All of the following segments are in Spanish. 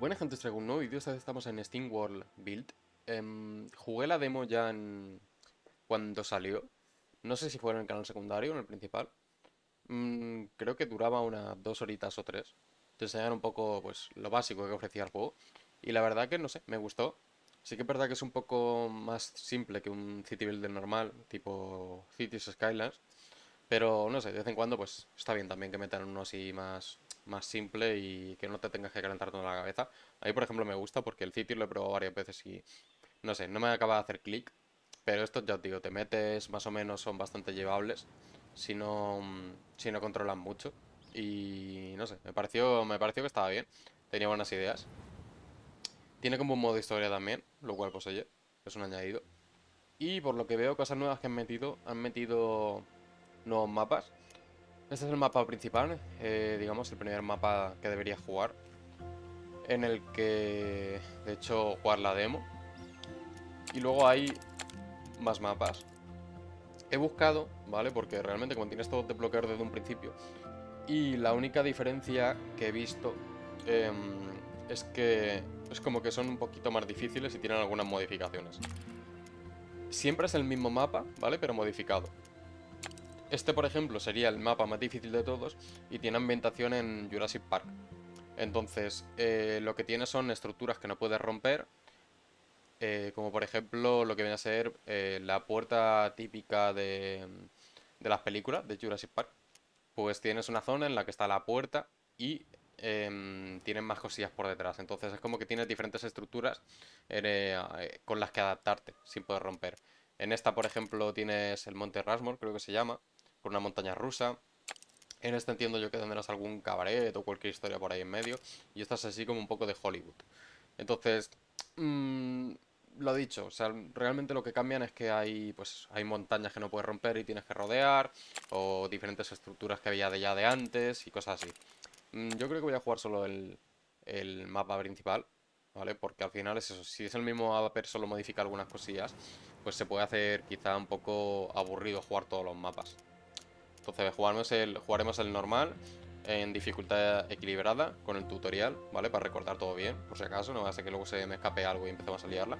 Buenas gente, os traigo un nuevo vídeo, esta vez estamos en Steam World Build. Em, jugué la demo ya en... cuando salió. No sé si fue en el canal secundario o en el principal. Mm, creo que duraba unas dos horitas o tres. Te enseñaron un poco pues lo básico que ofrecía el juego. Y la verdad que no sé, me gustó. Sí que es verdad que es un poco más simple que un City Builder normal, tipo Cities Skylines. Pero no sé, de vez en cuando pues está bien también que metan uno así más más simple y que no te tengas que calentar toda la cabeza. A mí, por ejemplo, me gusta porque el City lo he probado varias veces y, no sé, no me acaba de hacer clic. Pero estos, ya os digo, te metes, más o menos son bastante llevables si no, si no controlan mucho. Y no sé, me pareció, me pareció que estaba bien. Tenía buenas ideas. Tiene como un modo historia también, lo cual pues oye, es un añadido. Y por lo que veo, cosas nuevas que han metido, han metido nuevos mapas. Este es el mapa principal, eh, digamos, el primer mapa que debería jugar. En el que, de hecho, jugar la demo. Y luego hay más mapas. He buscado, ¿vale? Porque realmente como tienes todo desbloqueado desde un principio. Y la única diferencia que he visto em, es que es como que son un poquito más difíciles y tienen algunas modificaciones. Siempre es el mismo mapa, ¿vale? Pero modificado. Este, por ejemplo, sería el mapa más difícil de todos y tiene ambientación en Jurassic Park. Entonces, eh, lo que tiene son estructuras que no puedes romper, eh, como por ejemplo lo que viene a ser eh, la puerta típica de, de las películas de Jurassic Park. Pues tienes una zona en la que está la puerta y eh, tienen más cosillas por detrás. Entonces es como que tienes diferentes estructuras con las que adaptarte sin poder romper. En esta, por ejemplo, tienes el Monte Rasmor, creo que se llama, una montaña rusa. En este entiendo yo que tendrás algún cabaret o cualquier historia por ahí en medio. Y esta es así como un poco de Hollywood. Entonces, mmm, lo dicho, o sea, realmente lo que cambian es que hay, pues, hay montañas que no puedes romper y tienes que rodear. O diferentes estructuras que había de ya de antes y cosas así. Mm, yo creo que voy a jugar solo el, el mapa principal. ¿Vale? Porque al final es eso, si es el mismo mapa pero solo modifica algunas cosillas, pues se puede hacer quizá un poco aburrido jugar todos los mapas. Entonces jugaremos el, jugaremos el normal en dificultad equilibrada con el tutorial, ¿vale? Para recordar todo bien, por si acaso, no va a ser que luego se me escape algo y empecemos a liarla.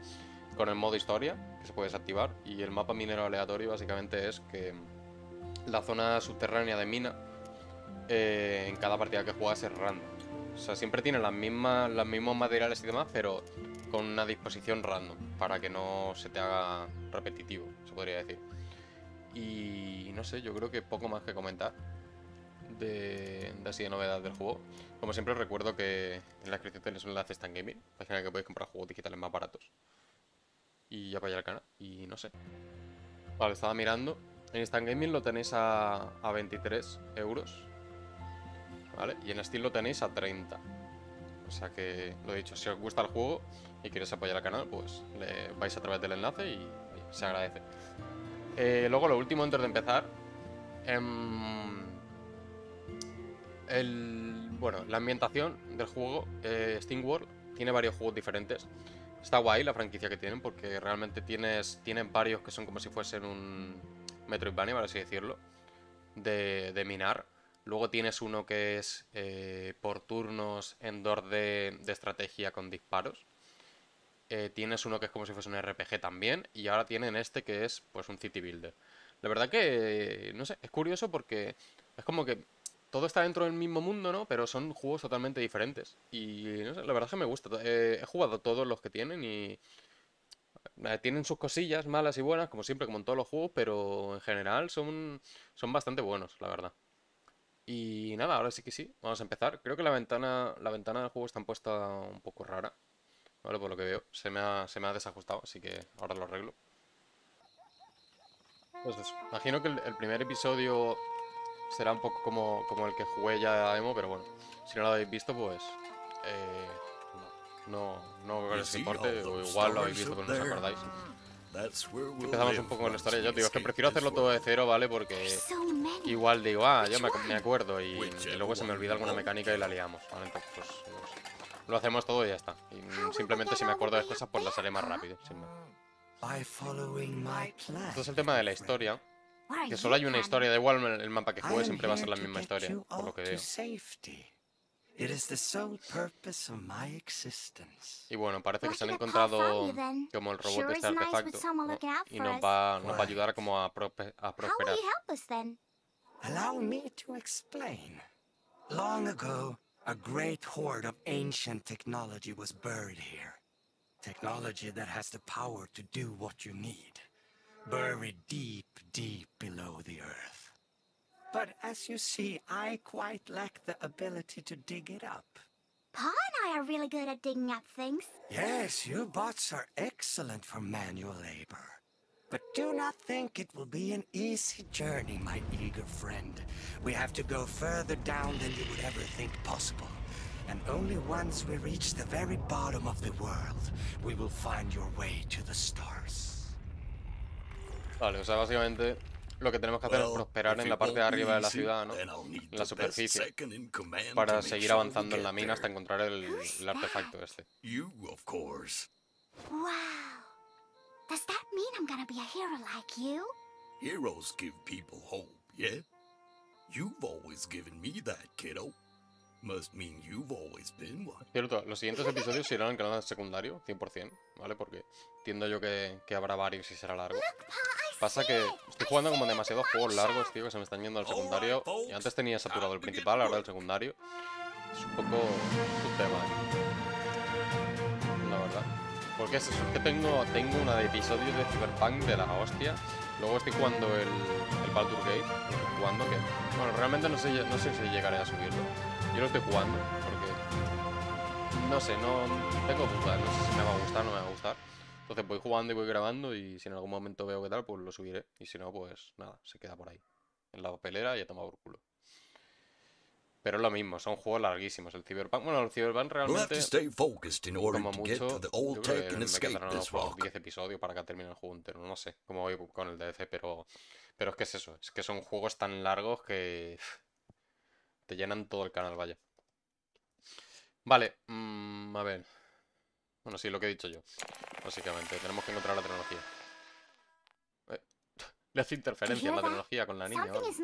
Con el modo historia, que se puede desactivar, y el mapa minero aleatorio básicamente es que la zona subterránea de mina eh, en cada partida que juegas es random. O sea, siempre tiene las mismas, los mismos materiales y demás, pero con una disposición random, para que no se te haga repetitivo, se podría decir. Y no sé, yo creo que poco más que comentar de, así de novedad del juego. Como siempre recuerdo que en la descripción tenéis un enlace Stan Gaming, página que podéis comprar juegos digitales más baratos. Y ya para al canal, y no sé. Vale, estaba mirando. En Stan Gaming lo tenéis a, a 23 euros. ¿Vale? Y en Steam lo tenéis a 30. O sea que, lo dicho, si os gusta el juego y queréis apoyar al canal, pues le vais a través del enlace y se agradece. Eh, luego, lo último antes de empezar. Em, bueno, la ambientación del juego eh, Steam tiene varios juegos diferentes. Está guay la franquicia que tienen porque realmente tienes, tienen varios que son como si fuesen un Metroidvania, por así decirlo, de, minar. Luego tienes uno que es eh, por turnos en 2 de, de estrategia con disparos. Eh, tienes uno que es como si fuese un RPG también. Y ahora tienen este que es pues un City Builder. La verdad que, no sé, es curioso porque es como que todo está dentro del mismo mundo, ¿no? Pero son juegos totalmente diferentes. Y no sé, la verdad es que me gusta. Eh, he jugado todos los que tienen y... Eh, tienen sus cosillas malas y buenas, como siempre, como en todos los juegos, pero en general son, son bastante buenos, la verdad. Y nada, ahora sí que sí, vamos a empezar. Creo que la ventana, la ventana del juego está puesta un poco rara. ¿Vale? Por lo que veo, se me ha, se me ha desajustado, así que ahora lo arreglo. Pues eso. Imagino que el, primer episodio será un poco como, como el que jugué ya a demo, pero bueno, si no lo habéis visto, pues... Eh, no, no, no creo que importe, o igual lo habéis visto, pero no os acordáis. Empezamos un poco con la historia. Yo digo, es que prefiero hacerlo todo de cero, ¿vale? Porque igual digo, ah, yo me, me acuerdo y, y, luego se me olvida alguna mecánica y la liamos, ¿vale? Entonces, pues, lo hacemos todo y ya está. Y simplemente si me acuerdo de cosas, pues las haré más rápido. Sin más. Esto es el tema de la historia. Que solo hay una historia, da igual el mapa que juegue, siempre va a ser la misma historia, por lo que veo. It is the sole purpose of my existence. Y bueno, parece que se han encontrado como el robot de este artefacto ¿no? y nos va, nos va a ayudar como a, prospe- a prosperar. Long ago, a great hoard of ancient technology was buried here. Technology that has the power to do what you need. Buried deep, deep below the earth. But as you see, I quite lack the ability to dig it up. Pa and I are really good at digging up things. Yes, you bots are excellent for manual labor. But do not think it will be an easy journey, my eager friend. We have to go further down than you would ever think possible. And only once we reach the very bottom of the world, we will find your way to the stars. Vale, o sea, básicamente lo que tenemos que hacer es prosperar en la parte de arriba de la ciudad, ¿no? En la superficie. Para seguir avanzando en la mina hasta encontrar el, el artefacto este. You, of course. Wow. Does that mean I'm gonna be a hero like you? Heroes give people hope, yeah? You've always given me that, kiddo. Must mean you've always been one. Cierto, los siguientes episodios irán al canal secundario, 100%, ¿vale? Porque entiendo yo que, que habrá varios y será largo. Pasa que estoy jugando como demasiados juegos largos, tío, que se me están yendo al secundario. Y antes tenía saturado el principal, ahora el secundario. Es un poco un tema, ¿eh? Porque es eso, es que tengo, tengo una de episodios de Cyberpunk de la hostia. Luego estoy jugando el, el Baldur Gate. Estoy jugando que. Bueno, realmente no sé, no sé si llegaré a subirlo. Yo lo estoy jugando porque. No sé, no. Tengo dudas. No sé si me va a gustar o no me va a gustar. Entonces voy jugando y voy grabando y si en algún momento veo que tal, pues lo subiré. Y si no, pues nada, se queda por ahí. En la papelera y a tomar por culo. Pero es lo mismo, son juegos larguísimos. El Cyberpunk, bueno, el Cyberpunk realmente, to stay focused in order como to get mucho, yo old creo tech que and me escape quedarán this unos rock. 10 episodios para que termine el juego entero. No sé cómo voy con el DLC, pero, pero es que es eso. Es que son juegos tan largos que te llenan todo el canal, vaya. Vale, mm, a ver. Bueno, sí, lo que he dicho yo. Básicamente, tenemos que encontrar la tecnología. Eh, Le hace interferencia en la tecnología con la niña. Something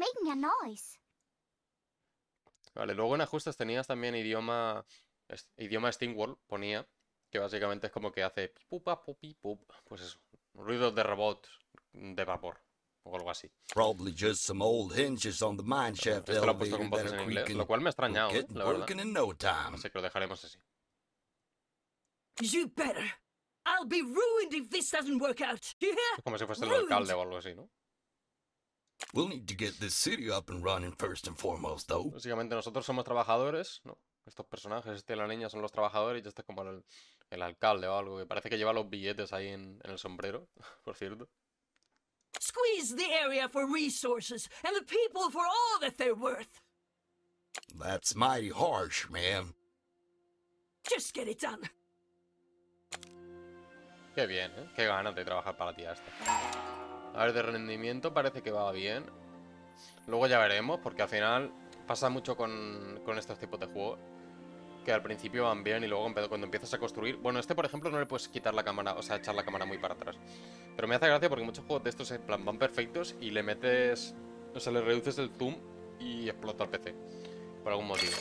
vale. luego en ajustes tenías también idioma es- idioma Steamworld, ponía, que básicamente es como que hace pipupa, pupi, pup, pues eso, ruidos de robot de vapor o algo así. Probably just some old hinges on the mine shaft Esto lo ha puesto con that voces en inglés, lo cual me ha extrañado, ¿eh? la verdad. working in no time. Así que lo dejaremos así. You better. I'll be ruined if this doesn't work out. You hear? Es como si fuese el alcalde o algo así, ¿no? We'll need to get this city up and running first and foremost, though. Básicamente nosotros somos trabajadores, ¿no? Estos personajes, este y la niña son los trabajadores y este es como el, el alcalde o algo, que parece que lleva los billetes ahí en, en el sombrero, por cierto. Squeeze the area for resources and the people for all that they're worth. That's mighty harsh, man. Just get it done. Qué bien, ¿eh? Qué ganas de trabajar para tía esta. A ver, de rendimiento parece que va bien. Luego ya veremos, porque al final pasa mucho con, con estos tipos de juegos. Que al principio van bien y luego cuando empiezas a construir... Bueno, este por ejemplo no le puedes quitar la cámara, o sea, echar la cámara muy para atrás. Pero me hace gracia porque muchos juegos de estos en plan van perfectos y le metes... O sea, le reduces el zoom y explota el PC. Por algún motivo.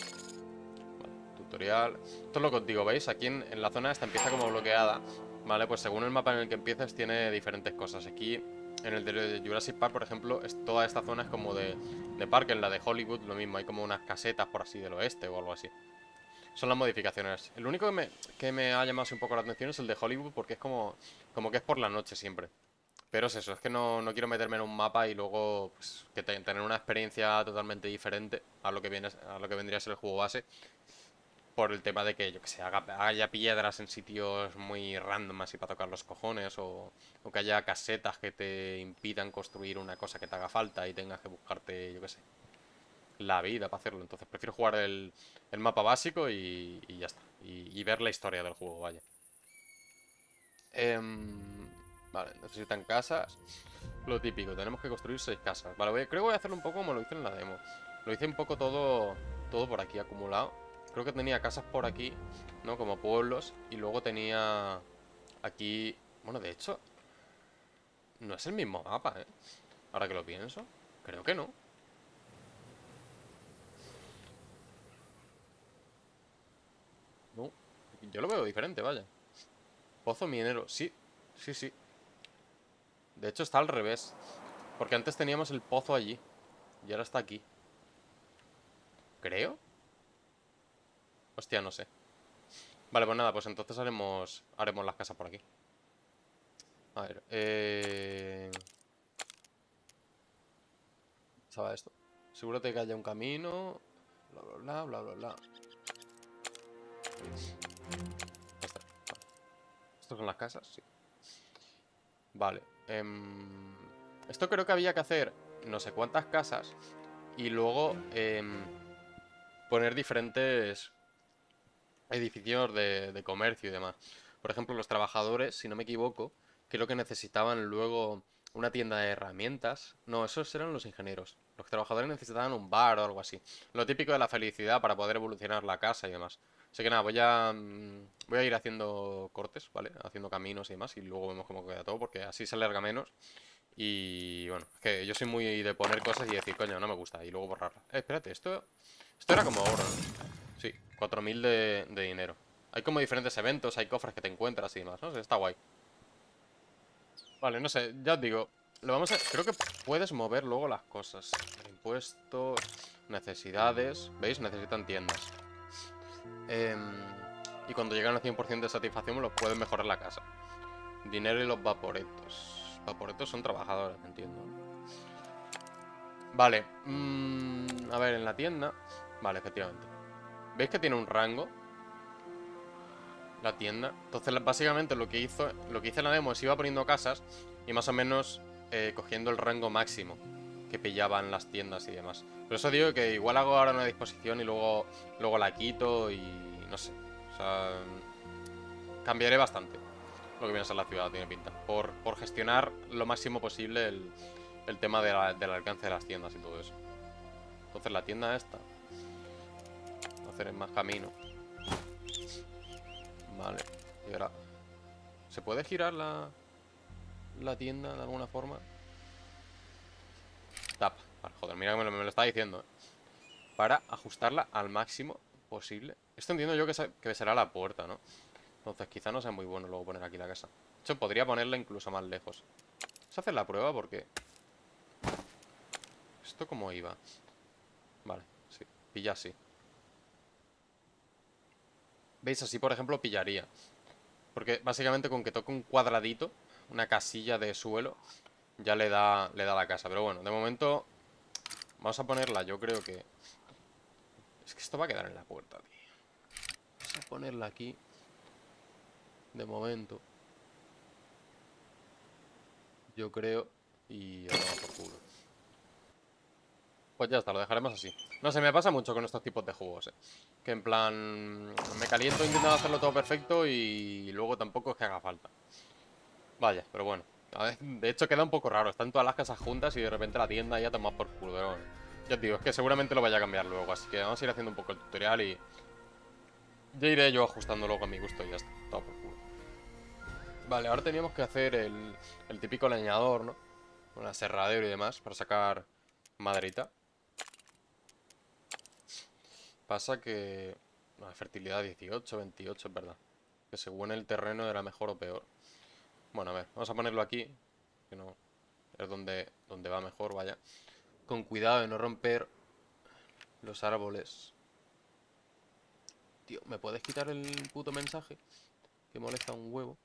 Vale, tutorial. Esto es lo que os digo, ¿veis? Aquí en la zona esta empieza como bloqueada. Vale, pues según el mapa en el que empiezas tiene diferentes cosas. Aquí, en el de Jurassic Park, por ejemplo, es, toda esta zona es como de, de parque. En la de Hollywood lo mismo, hay como unas casetas por así del oeste o algo así. Son las modificaciones. El único que me, que me ha llamado un poco la atención es el de Hollywood porque es como, como que es por la noche siempre. Pero es eso, es que no, no quiero meterme en un mapa y luego pues, tener una experiencia totalmente diferente a lo que viene a lo que vendría a ser el juego base. Por el tema de que, yo que sé, haga- haya piedras en sitios muy random así para tocar los cojones o, o que haya casetas que te impidan construir una cosa que te haga falta y tengas que buscarte, yo que sé, la vida para hacerlo. Entonces prefiero jugar el, el mapa básico y, y ya está. Y, ver la historia del juego, vaya. Em, vale, necesitan casas. Lo típico, tenemos que construir seis casas. Vale, voy- creo que voy a hacerlo un poco como lo hice en la demo. Lo hice un poco todo, todo por aquí acumulado. Creo que tenía casas por aquí, ¿no? Como pueblos. Y luego tenía aquí... Bueno, de hecho... No es el mismo mapa, ¿eh? Ahora que lo pienso. Creo que no. No, yo lo veo diferente, vaya. Pozo minero, sí, sí, sí. De hecho está al revés. Porque antes teníamos el pozo allí. Y ahora está aquí. Creo. Hostia, no sé. Vale, pues nada, pues entonces haremos, haremos las casas por aquí. A ver, eh... ¿Estaba esto? Seguro que haya un camino. Bla, bla, bla, bla, bla, está. ¿Estos son las casas? Sí. Vale. em, Esto creo que había que hacer no sé cuántas casas y luego em, poner diferentes edificios de, comercio y demás. Por ejemplo, los trabajadores, si no me equivoco, creo que necesitaban luego una tienda de herramientas. No, esos eran los ingenieros. Los trabajadores necesitaban un bar o algo así. Lo típico de la felicidad para poder evolucionar la casa y demás. Así que nada, voy a, mm, voy a ir haciendo cortes, ¿vale? Haciendo caminos y demás. Y luego vemos cómo queda todo, porque así se alarga menos. Y bueno, es que yo soy muy de poner cosas y decir, coño, no me gusta. Y luego borrarla. Eh, espérate, esto, esto era como oro. ¿No? Sí, 4.000 de, de dinero. Hay como diferentes eventos, hay cofres que te encuentras y demás, ¿no? Está guay. Vale, no sé, ya os digo. Lo vamos a... Creo que puedes mover luego las cosas. Impuestos, necesidades. ¿Veis? Necesitan tiendas. Em, y cuando llegan al 100% de satisfacción, los puedes mejorar la casa. Dinero y los vaporetos. Vaporetos son trabajadores, entiendo. Vale. mm, a ver, en la tienda... Vale, efectivamente. ¿Veis que tiene un rango? La tienda. Entonces, básicamente lo que hizo, lo que hice en la demo es iba poniendo casas y más o menos eh, cogiendo el rango máximo que pillaban las tiendas y demás. Por eso digo que igual hago ahora una disposición y luego, luego la quito y no sé. O sea, cambiaré bastante lo que viene a ser la ciudad, tiene pinta. Por, por gestionar lo máximo posible el, el tema del alcance de las tiendas y todo eso. Entonces la tienda esta. Hacer más camino. Vale. Y ahora. ¿Se puede girar la, la tienda de alguna forma? Tap. Vale, joder, mira que me lo, me lo está diciendo. eh. Para ajustarla al máximo posible. Esto entiendo yo que, que será la puerta, ¿no? Entonces quizá no sea muy bueno luego poner aquí la casa. De hecho, podría ponerla incluso más lejos. Vamos a hacer la prueba porque... ¿Esto cómo iba? Vale, sí. Pilla así. ¿Veis? Así, por ejemplo, pillaría. Porque básicamente con que toque un cuadradito, una casilla de suelo, ya le da, le da la casa. Pero bueno, de momento vamos a ponerla, yo creo que... Es que esto va a quedar en la puerta, tío. Vamos a ponerla aquí. De momento. Yo creo. Y ahora por culo. Pues ya está, lo dejaremos así. No sé, me pasa mucho con estos tipos de juegos, eh. Que en plan... Me caliento intentando hacerlo todo perfecto y luego tampoco es que haga falta. Vaya, pero bueno. De hecho queda un poco raro. Están todas las casas juntas y de repente la tienda ya toma por culo. Pero. Ya os digo, es que seguramente lo vaya a cambiar luego. Así que vamos a ir haciendo un poco el tutorial y... Ya iré yo ajustando luego a mi gusto y ya está. Todo por culo. Vale, ahora teníamos que hacer el, el típico leñador, ¿no? Con aserradero y demás para sacar maderita. Pasa que... No, fertilidad 18, 28, es verdad. Que según el terreno era mejor o peor. Bueno, a ver, vamos a ponerlo aquí. Que no... Es donde, donde va mejor, vaya. Con cuidado de no romper los árboles. Tío, ¿me puedes quitar el puto mensaje? Que molesta un huevo.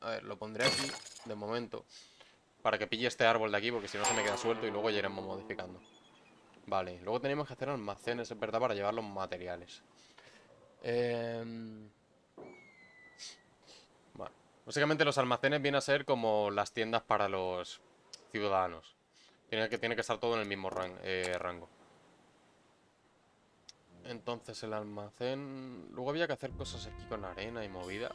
A ver, lo pondré aquí, de momento. Para que pille este árbol de aquí, porque si no se me queda suelto y luego ya iremos modificando. Vale, luego tenemos que hacer almacenes, es verdad, para llevar los materiales. Em. Básicamente los almacenes vienen a ser como las tiendas para los ciudadanos. Tiene que, tiene que estar todo en el mismo eh, rango. Entonces el almacén... Luego había que hacer cosas aquí con arena y movidas.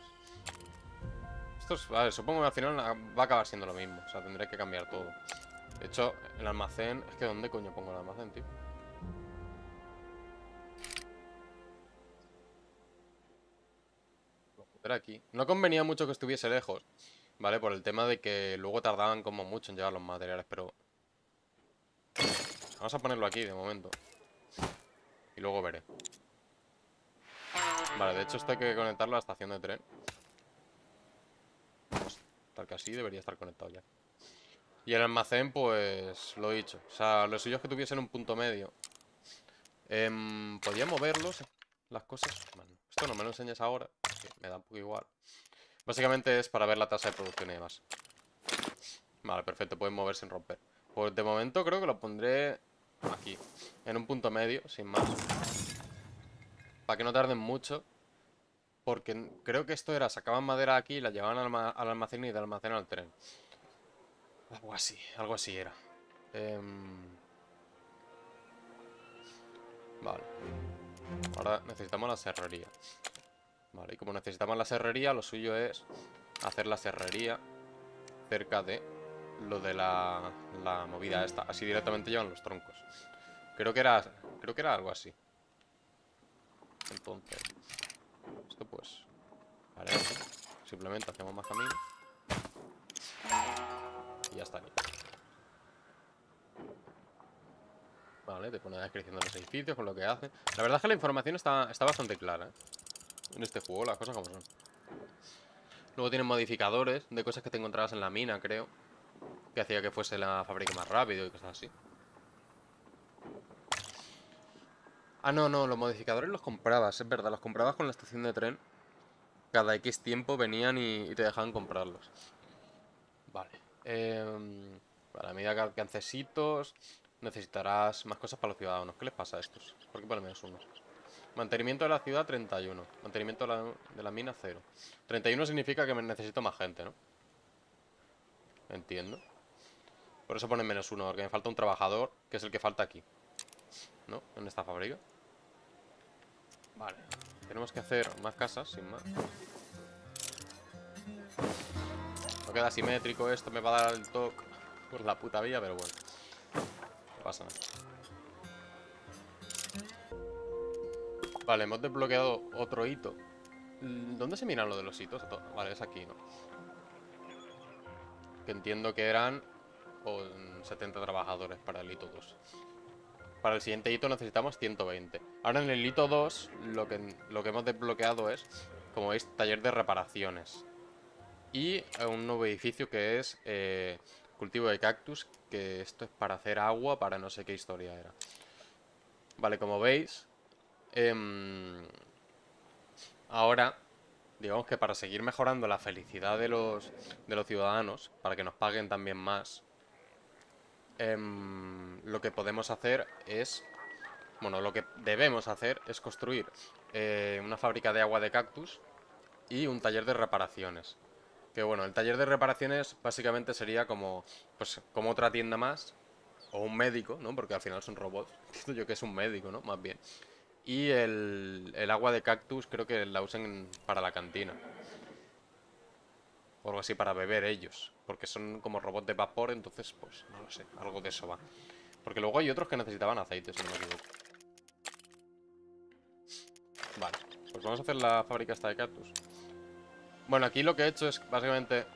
Esto es... A supongo que al final va a acabar siendo lo mismo. O sea, tendré que cambiar todo. De hecho, el almacén... Es que ¿dónde coño pongo el almacén, tío? Pondré aquí. No convenía mucho que estuviese lejos. ¿Vale? Por el tema de que luego tardaban como mucho en llevar los materiales, pero... Vamos a ponerlo aquí de momento. Y luego veré. Vale, de hecho esto hay que conectarlo a la estación de tren. Tal que así debería estar conectado ya. Y el almacén, pues, lo he dicho. O sea, lo suyo que tuviesen un punto medio. Em, ¿Podía moverlos? Las cosas... Esto no me lo enseñes ahora. me da un poco igual. Básicamente es para ver la tasa de producción y demás. Vale, perfecto. Pueden mover sin romper. Pues de momento creo que lo pondré aquí. En un punto medio, sin más. Para que no tarden mucho. Porque creo que esto era, sacaban madera aquí la llevaban al, alma- al almacén y del almacén al tren. Algo así, algo así era. Em, Vale. Ahora necesitamos la serrería. Vale, y como necesitamos la serrería, lo suyo es hacer la serrería cerca de lo de la, la movida esta. Así directamente llevan los troncos. Creo que era. Creo que era algo así. Entonces. Esto pues. Vale. Simplemente hacemos más camino. Ya estaría. Vale, te pone la descripción de los edificios, con lo que hace. La verdad es que la información está, está bastante clara, ¿eh? En este juego, las cosas como son. Luego tienen modificadores de cosas que te encontrabas en la mina, creo. Que hacía que fuese la fábrica más rápido y cosas así. Ah, no, no, los modificadores los comprabas, es verdad, los comprabas con la estación de tren. Cada X tiempo venían y te dejaban comprarlos. Vale. Para la medida que alcances hitos, necesitarás más cosas para los ciudadanos. ¿Qué les pasa a estos? ¿Por qué pone menos uno? Mantenimiento de la ciudad, 31. Mantenimiento de la, mina, 0. 31 significa que necesito más gente, ¿no? Entiendo. Por eso pone menos uno, porque me falta un trabajador, que es el que falta aquí. ¿No? En esta fábrica. Vale. Tenemos que hacer más casas, sin más. No queda simétrico esto, me va a dar el toque por la puta vía, pero bueno. No pasa nada. Vale, hemos desbloqueado otro hito. Mm, ¿Dónde se miran lo de los hitos? To- Vale, es aquí, ¿no? Que entiendo que eran oh, 70 trabajadores para el hito 2. Para el siguiente hito necesitamos 120. Ahora en el hito 2 lo que, lo que hemos desbloqueado es, como veis, taller de reparaciones. Y un nuevo edificio que es eh, cultivo de cactus, que esto es para hacer agua para no sé qué historia era. Vale, como veis, em, ahora, digamos que para seguir mejorando la felicidad de los, de los ciudadanos, para que nos paguen también más, em, lo que podemos hacer es, bueno, lo que debemos hacer es construir eh, una fábrica de agua de cactus y un taller de reparaciones. Que bueno, el taller de reparaciones básicamente sería como, pues, como otra tienda más, o un médico, ¿no? Porque al final son robots. Entiendo yo que es un médico, ¿no? Más bien. Y el, el agua de cactus creo que la usan para la cantina. O algo así para beber ellos. Porque son como robots de vapor, entonces, pues, no lo sé. Algo de eso va. Porque luego hay otros que necesitaban aceite, si no me equivoco. Vale, pues vamos a hacer la fábrica esta de cactus. Bueno, aquí lo que he hecho es básicamente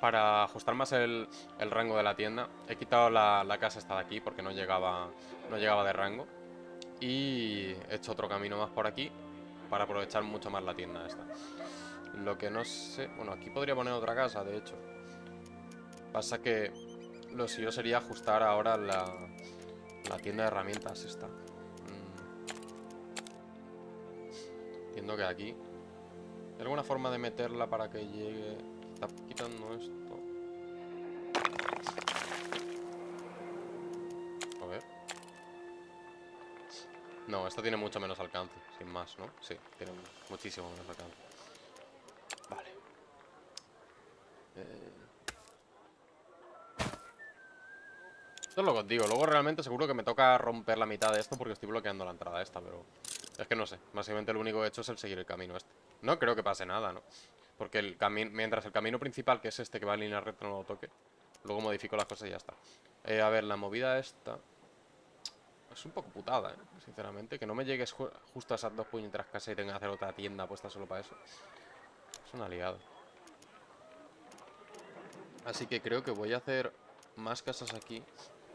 para ajustar más el, rango de la tienda. He quitado la, la casa esta de aquí porque no llegaba, no llegaba de rango. Y he hecho otro camino más por aquí para aprovechar mucho más la tienda esta. Lo que no sé... Bueno, aquí podría poner otra casa, de hecho. Pasa que lo suyo sería ajustar ahora la, la tienda de herramientas esta. Mm. Entiendo que aquí ¿Hay alguna forma de meterla para que llegue? Está quitando esto. A ver. No, esta tiene mucho menos alcance, sin más, ¿no? Sí, tiene muchísimo menos alcance. Vale. Eh. Esto es lo que os digo. Luego realmente seguro que me toca romper la mitad de esto porque estoy bloqueando la entrada esta, pero... Es que no sé. Básicamente lo único que he hecho es el seguir el camino este. No creo que pase nada, ¿no? Porque el mientras el camino principal, que es este que va en línea recta, no lo toque, luego modifico las cosas y ya está. Eh, a ver, la movida esta... Es un poco putada, ¿eh? Sinceramente. Que no me llegues ju- justo a esas dos puñeteras casas y tenga que hacer otra tienda puesta solo para eso. Es una liada. Así que creo que voy a hacer más casas aquí.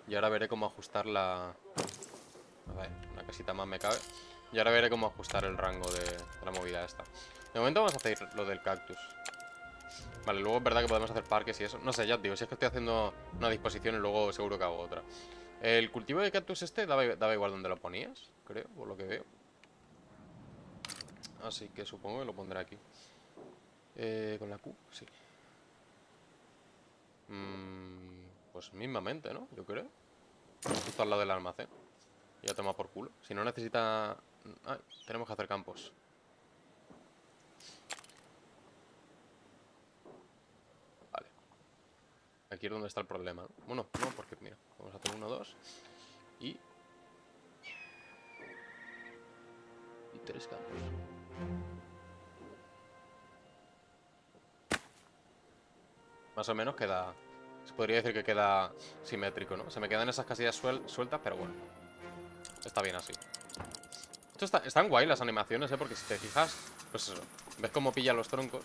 Y ahora veré cómo ajustar la... A ver, una casita más me cabe. Y ahora veré cómo ajustar el rango de la movida esta. De momento vamos a hacer lo del cactus. Vale, luego es verdad que podemos hacer parques y eso. No sé, ya os digo, si es que estoy haciendo una disposición y luego seguro que hago otra. El cultivo de cactus este daba, igual donde lo ponías, creo, por lo que veo. Así que supongo que lo pondré aquí. Eh, ¿Con la Q? Sí. Mm, pues mismamente, ¿no? Yo creo. Justo al lado del almacén. Ya toma por culo. Si no necesita... Ay, tenemos que hacer campos. Vale. Aquí es donde está el problema. ¿no? Bueno, no, porque mira, vamos a hacer uno, dos. Y... Y tres campos. Más o menos queda... Se podría decir que queda simétrico, ¿no? Se me quedan esas casillas suel- sueltas, pero bueno. Está bien así. Esto está, están guay las animaciones, ¿eh? Porque si te fijas, pues eso. Ves cómo pilla los troncos.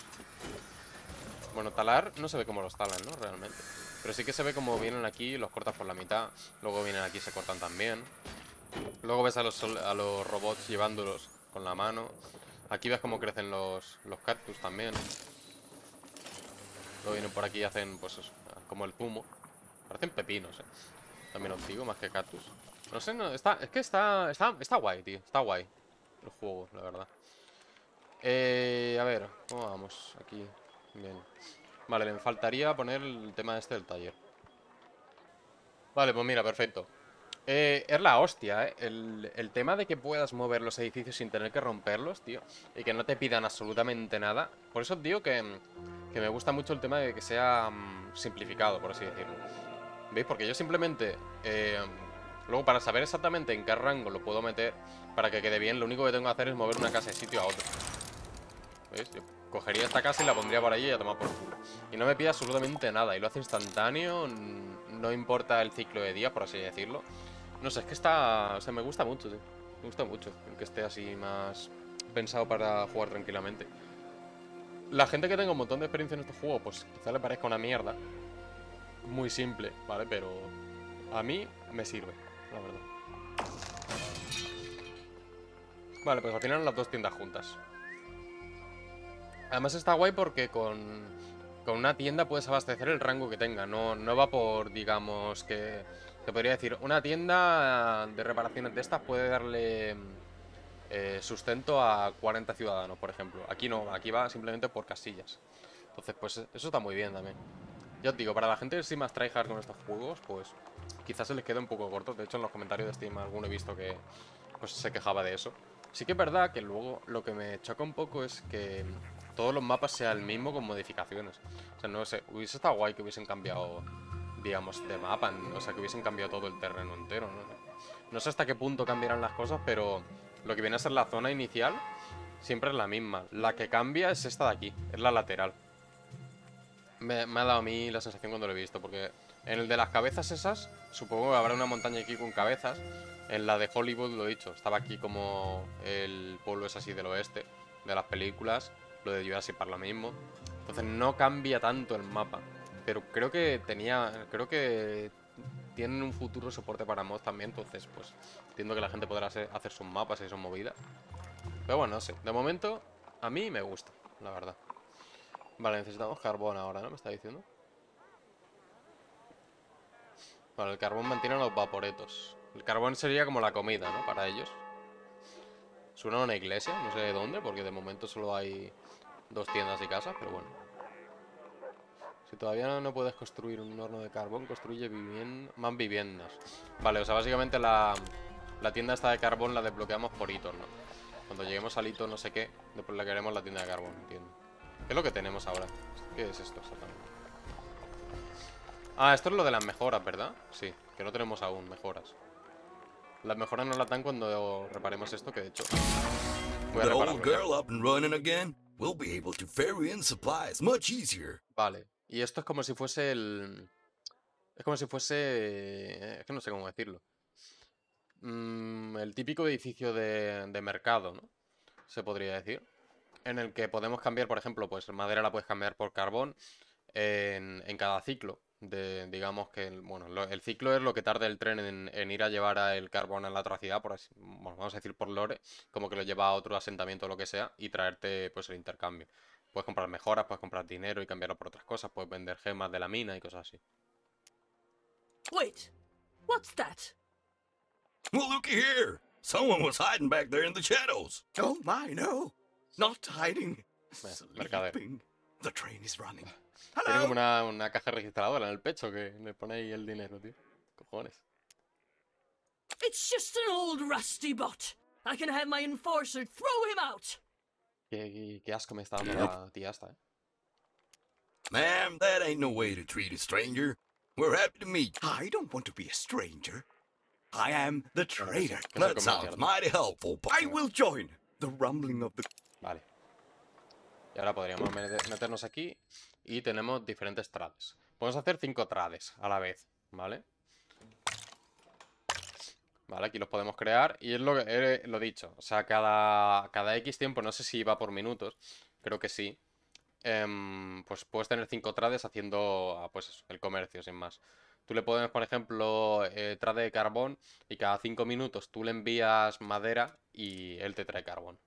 Bueno, talar no se ve cómo los talan, ¿no? Realmente. Pero sí que se ve como vienen aquí, los cortas por la mitad. Luego vienen aquí y se cortan también. Luego ves a los, a los robots llevándolos con la mano. Aquí ves cómo crecen los, cactus también. Luego vienen por aquí y hacen, pues como el zumo. Parecen pepinos, eh. También os digo, más que cactus. No sé, no, está, es que está, está, está guay, tío. Está guay el juego, la verdad. Eh, a ver, ¿cómo vamos? Aquí, bien. Vale, me faltaría poner el tema este del taller. Vale, pues mira, perfecto. Eh, es la hostia, ¿eh? El, el tema de que puedas mover los edificios sin tener que romperlos, tío. Y que no te pidan absolutamente nada. Por eso digo que, que me gusta mucho el tema de que sea mm, simplificado, por así decirlo. ¿Veis? Porque yo simplemente... eh, luego, para saber exactamente en qué rango lo puedo meter, para que quede bien, lo único que tengo que hacer es mover una casa de sitio a otro. ¿Veis? Yo cogería esta casa y la pondría por allí y a tomar por culo. Y no me pide absolutamente nada. Y lo hace instantáneo. No importa el ciclo de días, por así decirlo. No sé, es que está... O sea, me gusta mucho, tío. Me gusta mucho que esté así más pensado para jugar tranquilamente. La gente que tenga un montón de experiencia en este juego, pues quizá le parezca una mierda. Muy simple, ¿vale? Pero a mí me sirve, la verdad. Vale, pues al final las dos tiendas juntas. Además está guay porque con, con una tienda puedes abastecer el rango que tenga. No, no va por, digamos, que... Te podría decir, una tienda de reparaciones de estas puede darle eh, sustento a 40 ciudadanos, por ejemplo. Aquí no, aquí va simplemente por casillas. Entonces, pues eso está muy bien también. Ya os digo, para la gente que sí más tryhard con estos juegos, pues quizás se les quede un poco corto. De hecho, en los comentarios de Steam alguno he visto que pues se quejaba de eso. Sí que es verdad que luego lo que me choca un poco es que todos los mapas sean el mismo con modificaciones. O sea, no sé, hubiese estado guay que hubiesen cambiado, digamos, de mapa. O sea, que hubiesen cambiado todo el terreno entero, ¿no? No sé hasta qué punto cambiarán las cosas, pero lo que viene a ser la zona inicial siempre es la misma. La que cambia es esta de aquí, es la lateral. Me, me ha dado a mí la sensación cuando lo he visto, porque en el de las cabezas esas, supongo que habrá una montaña aquí con cabezas. En la de Hollywood, lo he dicho, estaba aquí como el pueblo es así del oeste, de las películas. Lo de Jurassic Park lo mismo. Entonces no cambia tanto el mapa. Pero creo que tenía. Creo que tienen un futuro soporte para mods también. Entonces, pues entiendo que la gente podrá hacer, sus mapas y sus movidas. Pero bueno, no sé. De momento, a mí me gusta, la verdad. Vale, necesitamos carbón ahora, ¿no? Me está diciendo. Vale, el carbón mantiene los vaporetos. El carbón sería como la comida, ¿no? Para ellos. Suena una iglesia, no sé de dónde, porque de momento solo hay dos tiendas y casas, pero bueno. Si todavía no puedes construir un horno de carbón, construye vivien- más viviendas. Vale, o sea, básicamente la, la tienda esta de carbón la desbloqueamos por hitos, ¿no? Cuando lleguemos al hito no sé qué, después le queremos la tienda de carbón, entiendo. ¿Qué es lo que tenemos ahora? ¿Qué es esto exactamente? Ah, esto es lo de las mejoras, ¿verdad? Sí, que no tenemos aún mejoras. Las mejoras nos las dan cuando reparemos esto, que de hecho... Voy a repararlo Vale. Y esto es como si fuese el... Es como si fuese... Es que no sé cómo decirlo. Mm, el típico edificio de, de mercado, ¿no? Se podría decir. En el que podemos cambiar, por ejemplo, pues madera la puedes cambiar por carbón en, en cada ciclo. De, digamos que, el- bueno, lo- el ciclo es lo que tarda el tren en, en ir a llevar a el carbón a la otra ciudad, por así, bueno, vamos a decir por lore, como que lo lleva a otro asentamiento o lo que sea, y traerte pues el intercambio. Puedes comprar mejoras, puedes comprar dinero y cambiarlo por otras cosas, puedes vender gemas de la mina y cosas así. Wait, what's that? Well, looky here. Someone was hiding back there in the shadows. Oh my, no. Not hiding. Mercader. Sleeping. The train is running. Tiene como Hello. una, una caja registradora en el pecho que le ahí el dinero, tío. Cojones. It's just an old rusty bot. I can have my enforcer throw him out. Qué, qué- qué asco me está dando la tía esta, eh. Ma'am, that ain't no way to treat a stranger. We're happy to meet you. I don't want to be a stranger. I am the se That sounds mighty helpful, I partner. will join the rumbling of the Vale. Y ahora podríamos mete- meternos aquí y tenemos diferentes trades. Podemos hacer cinco trades a la vez, ¿vale? Vale, aquí los podemos crear y es lo que he lo dicho. O sea, cada, cada X tiempo, no sé si va por minutos, creo que sí. em, pues puedes tener cinco trades haciendo ah, pues el comercio, sin más. Tú le pones, por ejemplo, eh, trade de carbón y cada cinco minutos tú le envías madera y él te trae carbón.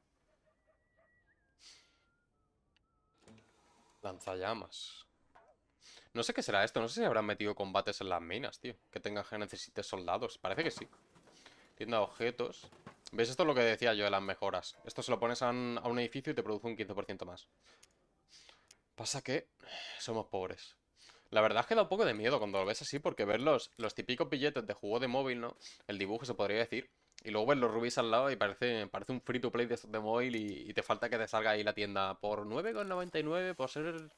Lanzallamas. No sé qué será esto, no sé si habrán metido combates en las minas, tío. Que tengan que necesites soldados. Parece que sí. Tienda de objetos. ¿Ves? Esto es lo que decía yo de las mejoras. Esto se lo pones a un, a un edificio y te produce un 15% más. Pasa que somos pobres. La verdad es que da un poco de miedo cuando lo ves así, porque ver los, los típicos billetes de juego de móvil, ¿no? El dibujo se podría decir. Y luego ves los rubíes al lado y parece, parece un free to play de, de móvil y, te falta que te salga ahí la tienda por 9,99 por ser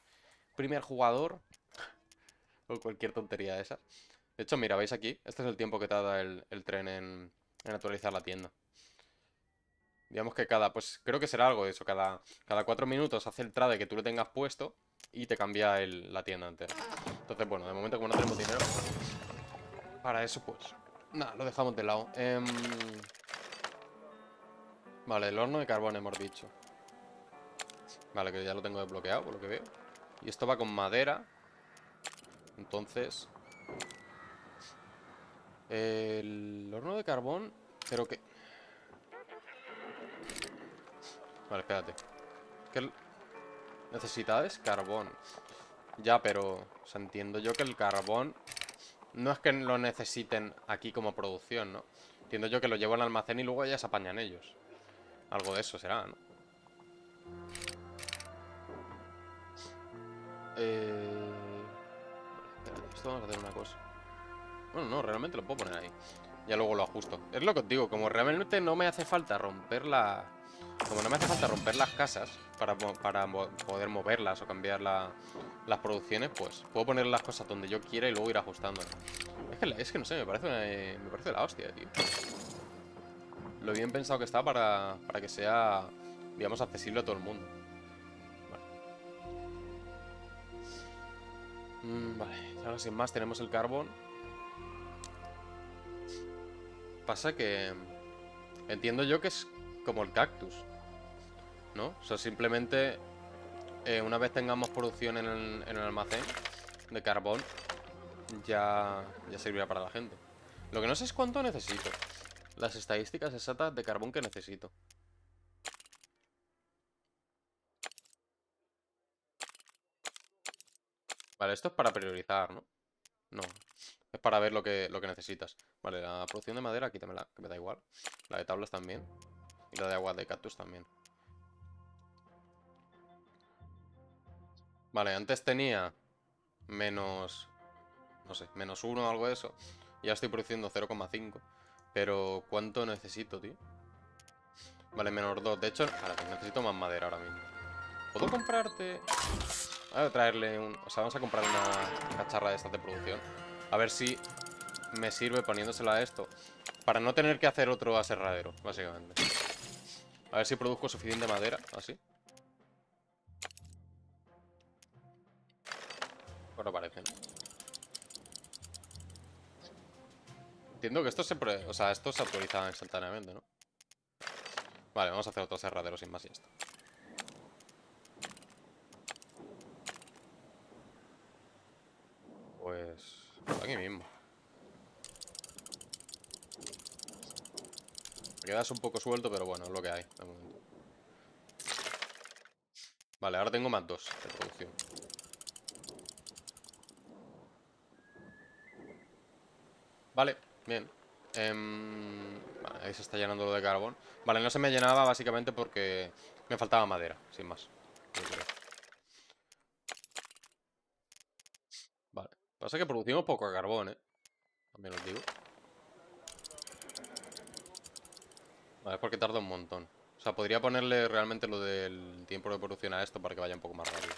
primer jugador. O cualquier tontería de esa. De hecho, mira, veis aquí, este es el tiempo que tarda el, el tren en, en actualizar la tienda. Digamos que cada, pues creo que será algo de eso, cada, cada cuatro minutos hace el trade que tú le tengas puesto y te cambia el- la tienda entera. Entonces, bueno, de momento como no tenemos dinero, para eso pues, nada, lo dejamos de lado. Em, Vale, el horno de carbón hemos dicho. Vale, que ya lo tengo desbloqueado, por lo que veo. Y esto va con madera. Entonces... El horno de carbón, pero que... Vale, espérate. El- Necesidades, carbón. Ya, pero... O sea, entiendo yo que el carbón... No es que lo necesiten aquí como producción, ¿no? Entiendo yo que lo llevo al almacén y luego ya se apañan ellos. Algo de eso será, ¿no? Eh... esto vamos a hacer una cosa. Bueno, no, realmente lo puedo poner ahí. Ya luego lo ajusto. Es lo que os digo, como realmente no me hace falta romper la... Como no me hace falta romper las casas para, para poder moverlas o cambiar la- las producciones, pues puedo poner las cosas donde yo quiera y luego ir ajustando. Es que, no sé, me parece, una- me parece la hostia, tío. Lo bien pensado que está para, para que sea, digamos, accesible a todo el mundo. Vale. Mm, ahora sin más tenemos el carbón. Pasa que entiendo yo que es como el cactus, ¿no? O sea, simplemente eh, una vez tengamos producción en el, almacén de carbón, ya, ya servirá para la gente. Lo que no sé es cuánto necesito. Las estadísticas exactas de carbón que necesito. Vale, esto es para priorizar, ¿no? No. Es para ver lo que, lo que necesitas. Vale, la producción de madera, quítamela, que me da igual. La de tablas también. Y la de agua de cactus también. Vale, antes tenía menos... No sé, menos uno o algo de eso. Y ahora estoy produciendo 0,5. Pero, ¿cuánto necesito, tío? Vale, menos 2. De hecho, ahora necesito más madera ahora mismo. ¿Puedo comprarte...? Voy a traerle un... O sea, vamos a comprar una cacharra de estas de producción. A ver si me sirve poniéndosela a esto. Para no tener que hacer otro aserradero, básicamente. A ver si produzco suficiente madera, así. Parece, ¿no? Entiendo que esto se, o sea, esto se actualiza instantáneamente, ¿no? Vale, vamos a hacer otro aserradero sin más y ya está. Pues... Aquí mismo. Me quedas un poco suelto, pero bueno, es lo que hay. Vale, ahora tengo más dos de producción. Vale, bien. Vale, ahí se está llenando lo de carbón. Vale, no se me llenaba básicamente porque me faltaba madera, sin más. Vale. Pasa que producimos poco carbón, ¿eh? También os digo. Vale, es porque tarda un montón. O sea, podría ponerle realmente lo del tiempo de producción a esto para que vaya un poco más rápido.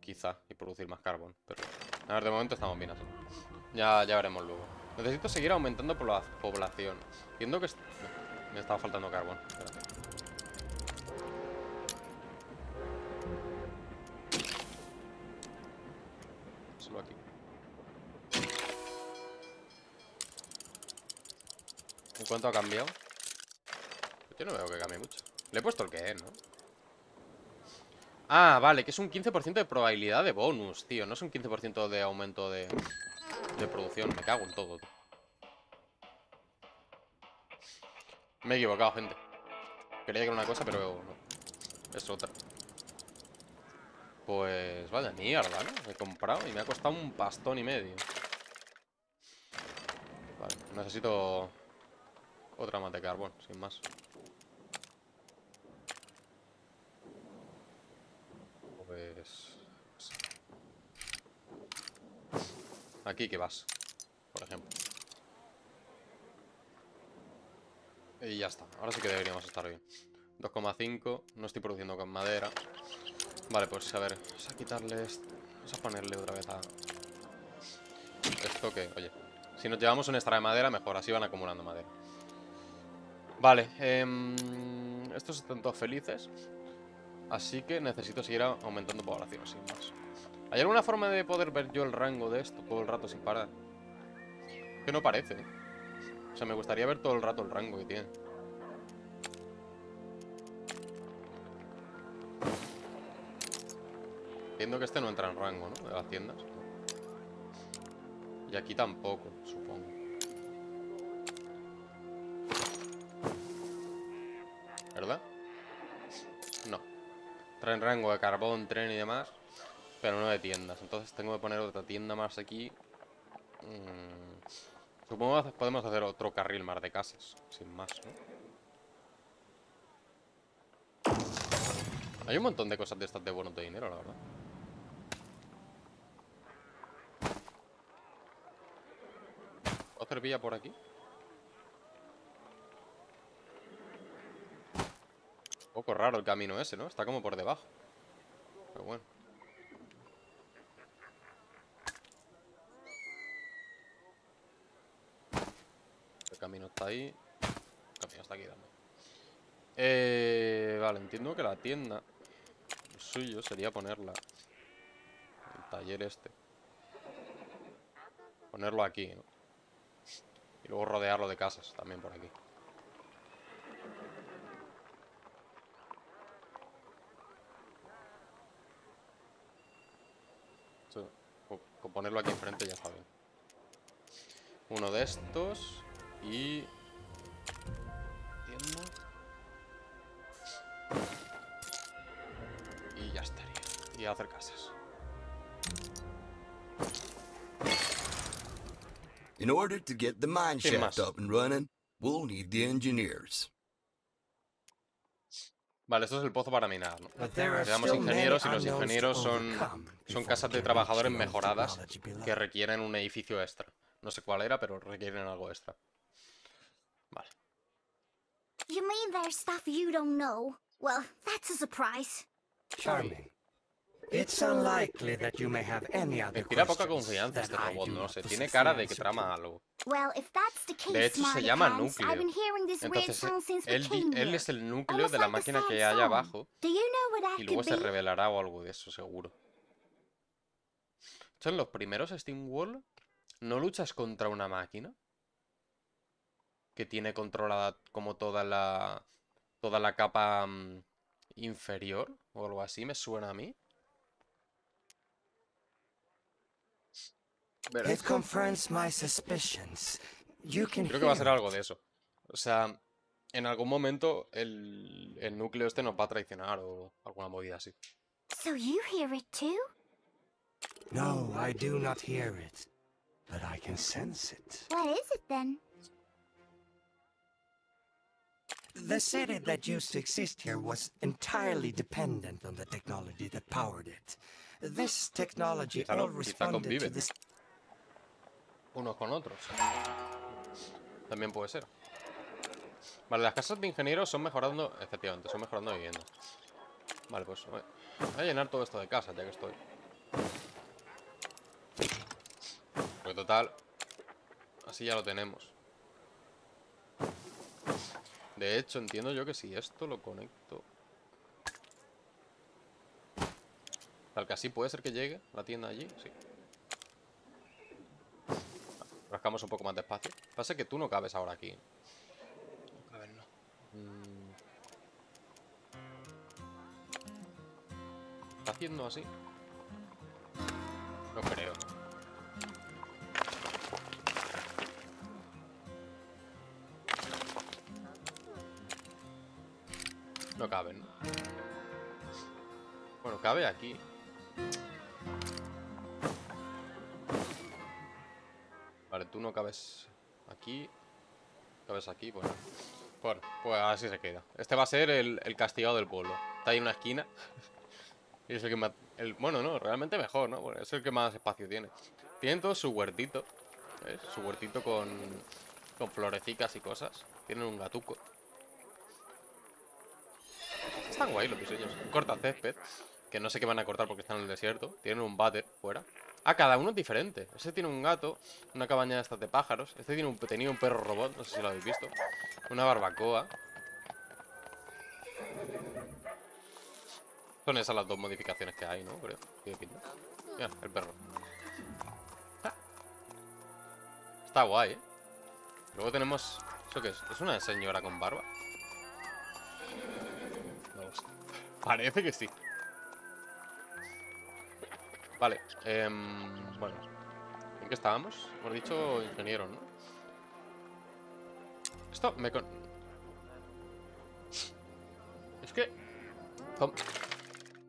Quizá, y producir más carbón. Pero, a ver, de momento estamos bien así. Ya, ya veremos luego. Necesito seguir aumentando por la población. Viendo que... Me estaba faltando carbón. Espérate. Solo aquí. ¿En cuánto ha cambiado? Yo no veo que cambie mucho. Le he puesto el que es, ¿no? Ah, vale, que es un 15% de probabilidad de bonus, tío. No es un 15% de aumento de, de producción. Me cago en todo. Me he equivocado, gente. Creía que era una cosa, pero no. Es otra. Pues vaya mierda, ¿no? He comprado y me ha costado un pastón y medio. Vale, necesito otra más de carbón, sin más. Pues... Aquí que vas, por ejemplo. Y ya está. Ahora sí que deberíamos estar bien. 2,5. No estoy produciendo con madera. Vale, pues a ver. Vamos a quitarle esto. Vamos a ponerle otra vez a... Esto que, oye. Si nos llevamos un extra de madera, mejor. Así van acumulando madera. Vale. em, estos están todos felices. Así que necesito seguir aumentando población, sin más. ¿Hay alguna forma de poder ver yo el rango de esto todo el rato sin parar? Que no parece. O sea, me gustaría ver todo el rato el rango que tiene. Entiendo que este no entra en rango, ¿no? De las tiendas. Y aquí tampoco, supongo. ¿Verdad? No. Traen rango de carbón, tren y demás. Pero no de tiendas. Entonces tengo que poner otra tienda más aquí. Mm, Supongo que podemos hacer otro carril más de casas. Sin más, ¿no? Hay un montón de cosas de estas de bonos de dinero, la verdad. ¿Puedo hacer vía por aquí? Un poco raro el camino ese, ¿no? Está como por debajo. Pero bueno. Está ahí. Está aquí. Eh, vale, entiendo que la tienda. Suyo sería ponerla. El taller este. Ponerlo aquí. Y luego rodearlo de casas también por aquí. Ponerlo aquí enfrente ya está bien. Uno de estos y... Tienda. Y ya estaría. Y hacer casas. In order to get the mine shaft up and running, we'll need the engineers. Vale, esto es el pozo para minar, ¿no? Many ingenieros y los ingenieros son, son casas de trabajadores mejoradas que requieren un edificio extra. No sé cuál era, pero requieren algo extra. You mean there's stuff you don't know? Well, that's a surprise. Charming. It's unlikely that you may have any Me other inspira poca questions confianza este robot, no sé. Tiene cara de que trama algo. De hecho, se llama núcleo. Entonces, él, él es el núcleo de la máquina que hay song. abajo. Y luego se revelará o algo de eso, seguro. Son los primeros Steam World. ¿No luchas contra una máquina? Que tiene controlada como toda la. toda la capa mm, inferior. O algo así, me suena a mí. Verás. Creo que va a ser algo de eso. O sea, en algún momento el, el núcleo este nos va a traicionar o alguna movida así. So you hear it too? No, I do not hear it, but I can sense it. What is it then? The city that used to exist here was entirely dependent on the technology that powered it. This technology all responded to this. Unos con otros. También puede ser. Vale, las casas de ingenieros son mejorando... Efectivamente, son mejorando viviendas. Vale, pues voy voy a llenar todo esto de casas, ya que estoy. Porque total... Así ya lo tenemos. De hecho, entiendo yo que si esto lo conecto... Tal que así puede ser que llegue la tienda allí, sí. Rascamos un poco más despacio. Pasa que tú no cabes ahora aquí. No cabes, no. Mm. ¿Está haciendo así? No creo. Cabe aquí. Vale, tú no cabes aquí. Cabes aquí, bueno. Bueno, pues así se queda. Este va a ser el, el castigado del pueblo. Está ahí en una esquina. y es el que más... El, bueno, no, realmente mejor, ¿no? Bueno, es el que más espacio tiene. Tienen todo su huertito. ¿Ves? Su huertito con, con florecicas y cosas. Tienen un gatuco. Están guay los diseños. Un cortacésped. Que no sé qué van a cortar porque están en el desierto. Tienen un váter fuera. Ah, cada uno es diferente. Ese tiene un gato, una cabaña de estas de pájaros. Este tiene un, tenía un perro robot, no sé si lo habéis visto. Una barbacoa. Son esas las dos modificaciones que hay, ¿no? Creo. Mira, el perro. Ah. Está guay, ¿eh? Luego tenemos... ¿Eso qué es? ¿Es una señora con barba? Parece que sí. Vale, em, bueno. ¿En qué estábamos? Hemos dicho ingeniero, ¿no? Esto me... Con... Es que...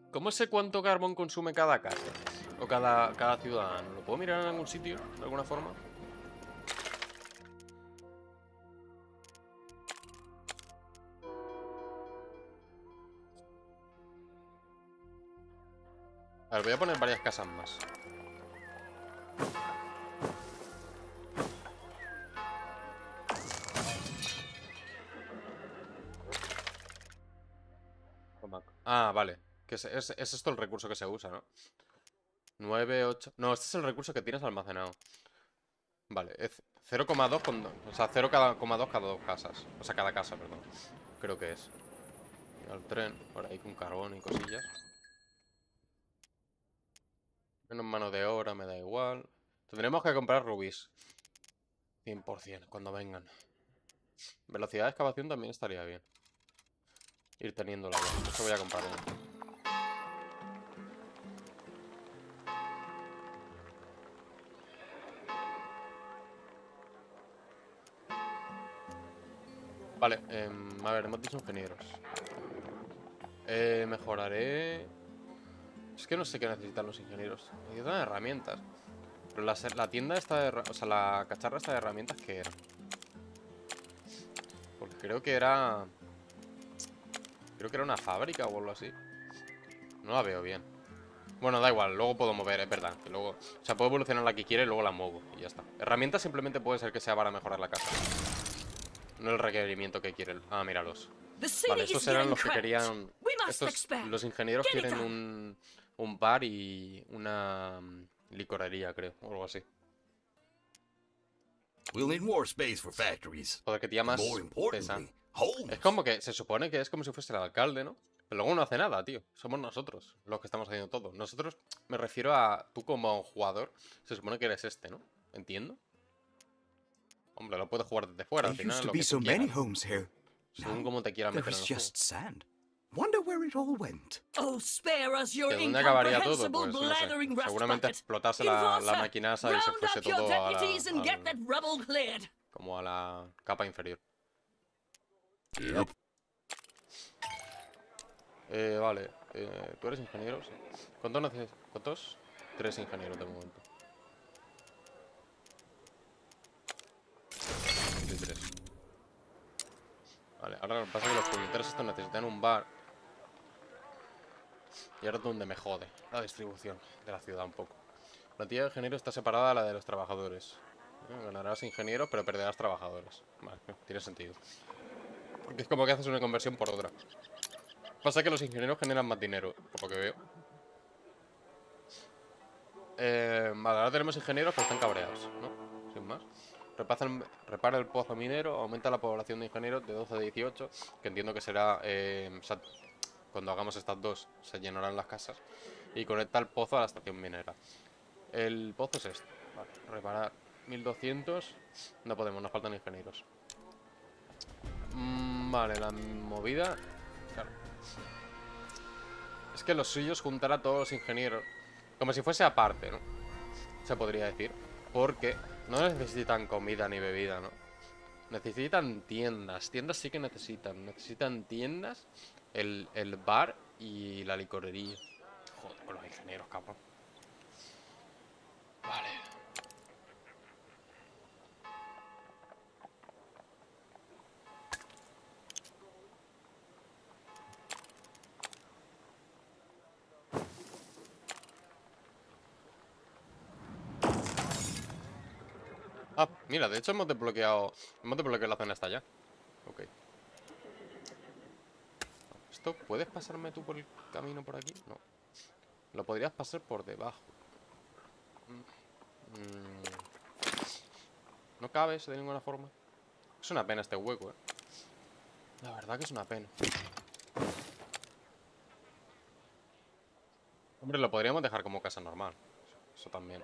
¿Cómo, sé cuánto carbón consume cada casa? O cada, cada ciudadano. ¿Lo puedo mirar en algún sitio? De alguna forma. A ver, voy a poner varias casas más. Ah, vale. Que es, es- es esto el recurso que se usa, ¿no? 9, 8... No, este es el recurso que tienes almacenado. Vale, es 0,2 con... O sea, 0,2 cada dos casas. O sea, cada casa, perdón. Creo que es. El tren, por ahí con carbón y cosillas. Menos mano de obra, me da igual. Tendremos que comprar rubíes. 100%, cuando vengan. Velocidad de excavación también estaría bien. Ir teniéndola ya. Eso voy a comprar. Vale, em, a ver, hemos dicho ingenieros. Eh, mejoraré... Es que no sé qué necesitan los ingenieros. Necesitan herramientas. Pero la, tienda está de... O sea, la cacharra esta de herramientas, ¿qué era? Porque creo que era... Creo que era una fábrica o algo así. No la veo bien. Bueno, da igual, luego puedo mover, es verdad. Que luego... O sea, puedo evolucionar la que quiera y luego la muevo. Y ya está. Herramientas simplemente puede ser que sea para mejorar la casa. No el requerimiento que quiere el... Ah, míralos. Vale, estos eran los que querían... Estos, los ingenieros quieren un, un bar y una mm, licorería, creo, o algo así. We'll need more space for factories. Joder, que tía más pesa. Es como que se supone que es como si fuese el alcalde, ¿no? Pero luego no hace nada, tío. Somos nosotros los que estamos haciendo todo. Nosotros, me refiero a tú como jugador, se supone que eres este, ¿no? ¿Entiendo? Hombre, lo puedes jugar desde fuera, al final lo que tú quieras. Según cómo te quieras there meter en el juego. Wonder where it all went. Oh, spare us your ¿Que dónde acabaría todo? incomprehensible Pues no sé. blathering rust Seguramente bucket. explotase la, la Enforcer, maquinaza y se round fuese up your todo a la, deputies and get al- that rubble cleared. como a la capa inferior. Yep. Eh, vale. Eh, ¿Tú eres ingeniero? Sí. ¿Cuántos necesitas? ¿Cuántos? Tres ingenieros de momento. 23. Vale, ahora lo que pasa es que los puñeteros estos necesitan un bar. Y ahora es donde me jode la distribución de la ciudad un poco. La plantilla de ingenieros está separada de la de los trabajadores. Eh, Ganarás ingenieros, pero perderás trabajadores. Vale, tiene sentido. Porque es como que haces una conversión por otra. Pasa que los ingenieros generan más dinero, por lo que veo. Eh, vale, ahora tenemos ingenieros, pero están cabreados, ¿no? Sin más. Repara el pozo minero, aumenta la población de ingenieros de 12 a 18, que entiendo que será... eh, cuando hagamos estas dos, se llenarán las casas. Y conecta el pozo a la estación minera. El pozo es este. Vale, reparar 1200. No podemos, nos faltan ingenieros. Mm, vale, la movida... Claro. Es que los suyos juntar a todos los ingenieros. Como si fuese aparte, ¿no? Se podría decir. Porque no necesitan comida ni bebida, ¿no? Necesitan tiendas. Tiendas sí que necesitan. Necesitan tiendas, el, el bar y la licorería. Joder, con los ingenieros, cabrón. Vale. Ah, mira, de hecho hemos desbloqueado. Hemos desbloqueado la zona esta ya. Ok. ¿Esto puedes pasarme tú por el camino por aquí? No. Lo podrías pasar por debajo. Mm. Mm. No cabes de ninguna forma. Es una pena este hueco, eh. La verdad que es una pena. Hombre, lo podríamos dejar como casa normal. Eso también.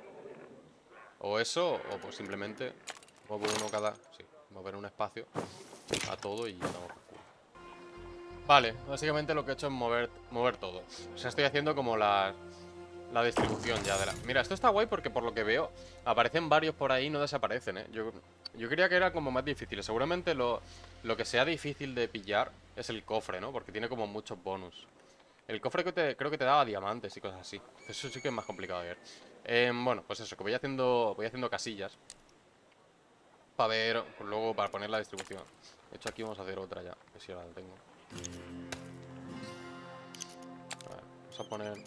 O eso, o pues simplemente mover uno cada. Sí, mover un espacio a todo y culo. Vale, básicamente lo que he hecho es mover, mover todo. O sea, estoy haciendo como la, la distribución ya de la. Mira, esto está guay porque por lo que veo, aparecen varios por ahí y no desaparecen, ¿eh? Yo, yo creía que era como más difícil. Seguramente lo, lo que sea difícil de pillar es el cofre, ¿no? Porque tiene como muchos bonus. El cofre que te, creo que te daba diamantes y cosas así. Eso sí que es más complicado de ver. Em, bueno, pues eso, que voy haciendo, voy haciendo casillas. Para ver, luego para poner la distribución. De hecho, aquí vamos a hacer otra ya, que si ahora la tengo. Vamos a poner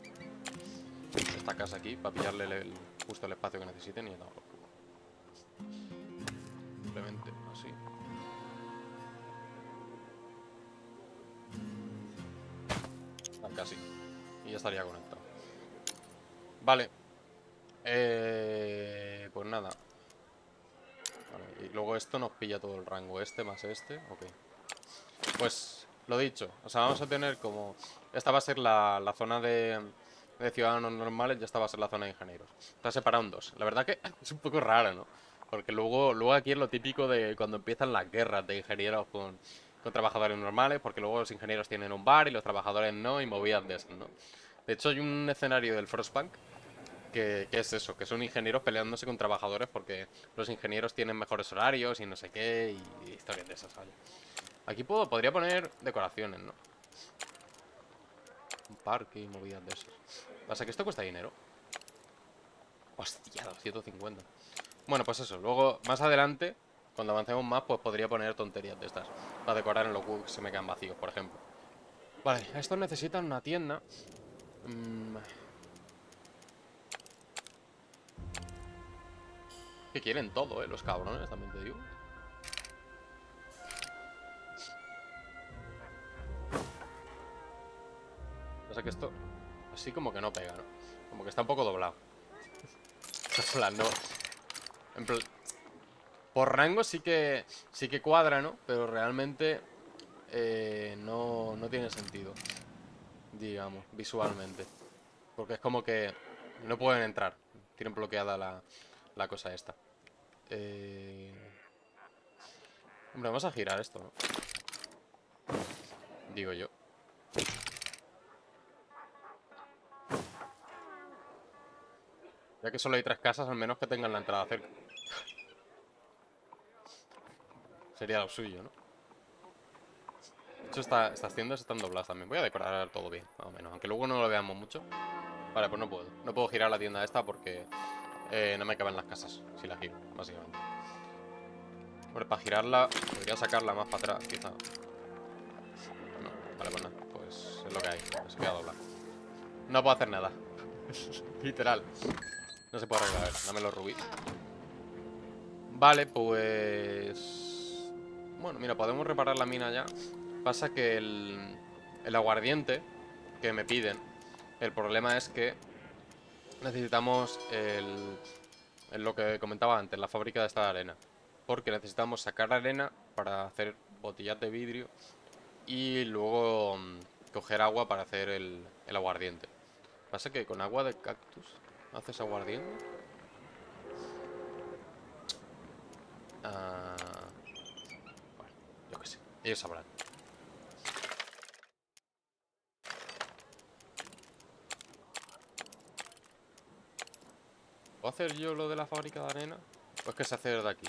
esta casa aquí para pillarle justo el espacio que necesiten y ya culo. Simplemente así. Ah, casi. Y ya estaría conectado. Vale. Eh, pues nada. Vale, y luego esto nos pilla todo el rango. Este más este. Ok. Pues lo dicho. O sea, vamos a tener como... Esta va a ser la, la zona de, de ciudadanos normales y esta va a ser la zona de ingenieros. Está separado en dos. La verdad que es un poco raro, ¿no? Porque luego, luego aquí es lo típico de cuando empiezan las guerras de ingenieros con, con trabajadores normales, porque luego los ingenieros tienen un bar y los trabajadores no, y movidas de esas, ¿no? De hecho, hay un escenario del Frostpunk que, que es eso, que son ingenieros peleándose con trabajadores porque los ingenieros tienen mejores horarios y no sé qué, y, y historias de esas, vaya. Aquí puedo, podría poner decoraciones, ¿no? Un parque y movidas de esas. Pasa que esto cuesta dinero. Hostia, 250. Bueno, pues eso. Luego, más adelante, cuando avancemos más, pues podría poner tonterías de estas. Para decorar en los que se me quedan vacíos, por ejemplo. Vale, estos necesitan una tienda. Mm. Que quieren todo, eh, los cabrones, también te digo. Pasa que esto así como que no pega, ¿no? Como que está un poco doblado. En plan, no. En plan. Por rango sí que. sí que cuadra, ¿no? Pero realmente. eh, no, no tiene sentido. Digamos, visualmente. Porque es como que. No pueden entrar. Tienen bloqueada la, la cosa esta. Eh... Hombre, vamos a girar esto, ¿no? Digo yo. Ya que solo hay tres casas, al menos que tengan la entrada cerca. Sería lo suyo, ¿no? De hecho, esta- estas tiendas están dobladas también. Voy a decorar todo bien, más o menos. Aunque luego no lo veamos mucho. Vale, pues no puedo. No puedo girar la tienda esta porque eh, no me caben las casas si la giro, básicamente. Hombre, para girarla, podría sacarla más para atrás, quizá. No, vale, pues nada. Pues es lo que hay. Se queda doblada. No puedo hacer nada. Literal. No se puede arreglar. A ver. Vale, pues... Bueno, mira, podemos reparar la mina ya. Pasa que el, el aguardiente que me piden, el problema es que necesitamos el, lo que comentaba antes, la fábrica de esta arena. Porque necesitamos sacar arena para hacer botellas de vidrio y luego mm, coger agua para hacer el, el aguardiente. Pasa que con agua de cactus haces aguardiente. Ah, bueno, yo qué sé. Ellos sabrán. ¿Puedo hacer yo lo de la fábrica de arena? Pues que se hace de aquí.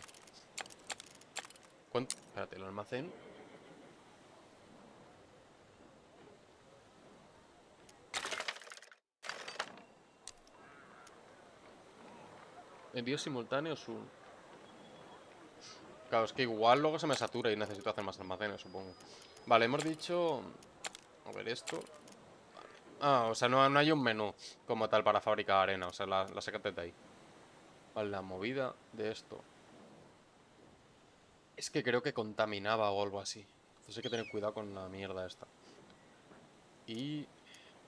¿Cuánto? Espérate, el almacén. Envíos simultáneos un. Claro, es que igual luego se me satura y necesito hacer más almacenes, supongo. Vale, hemos dicho... A ver esto. Ah, o sea, no, no hay un menú como tal para fabricar arena. O sea, la, la sacate de ahí. Vale, la movida de esto. Es que creo que contaminaba o algo así. Entonces hay que tener cuidado con la mierda esta. Y...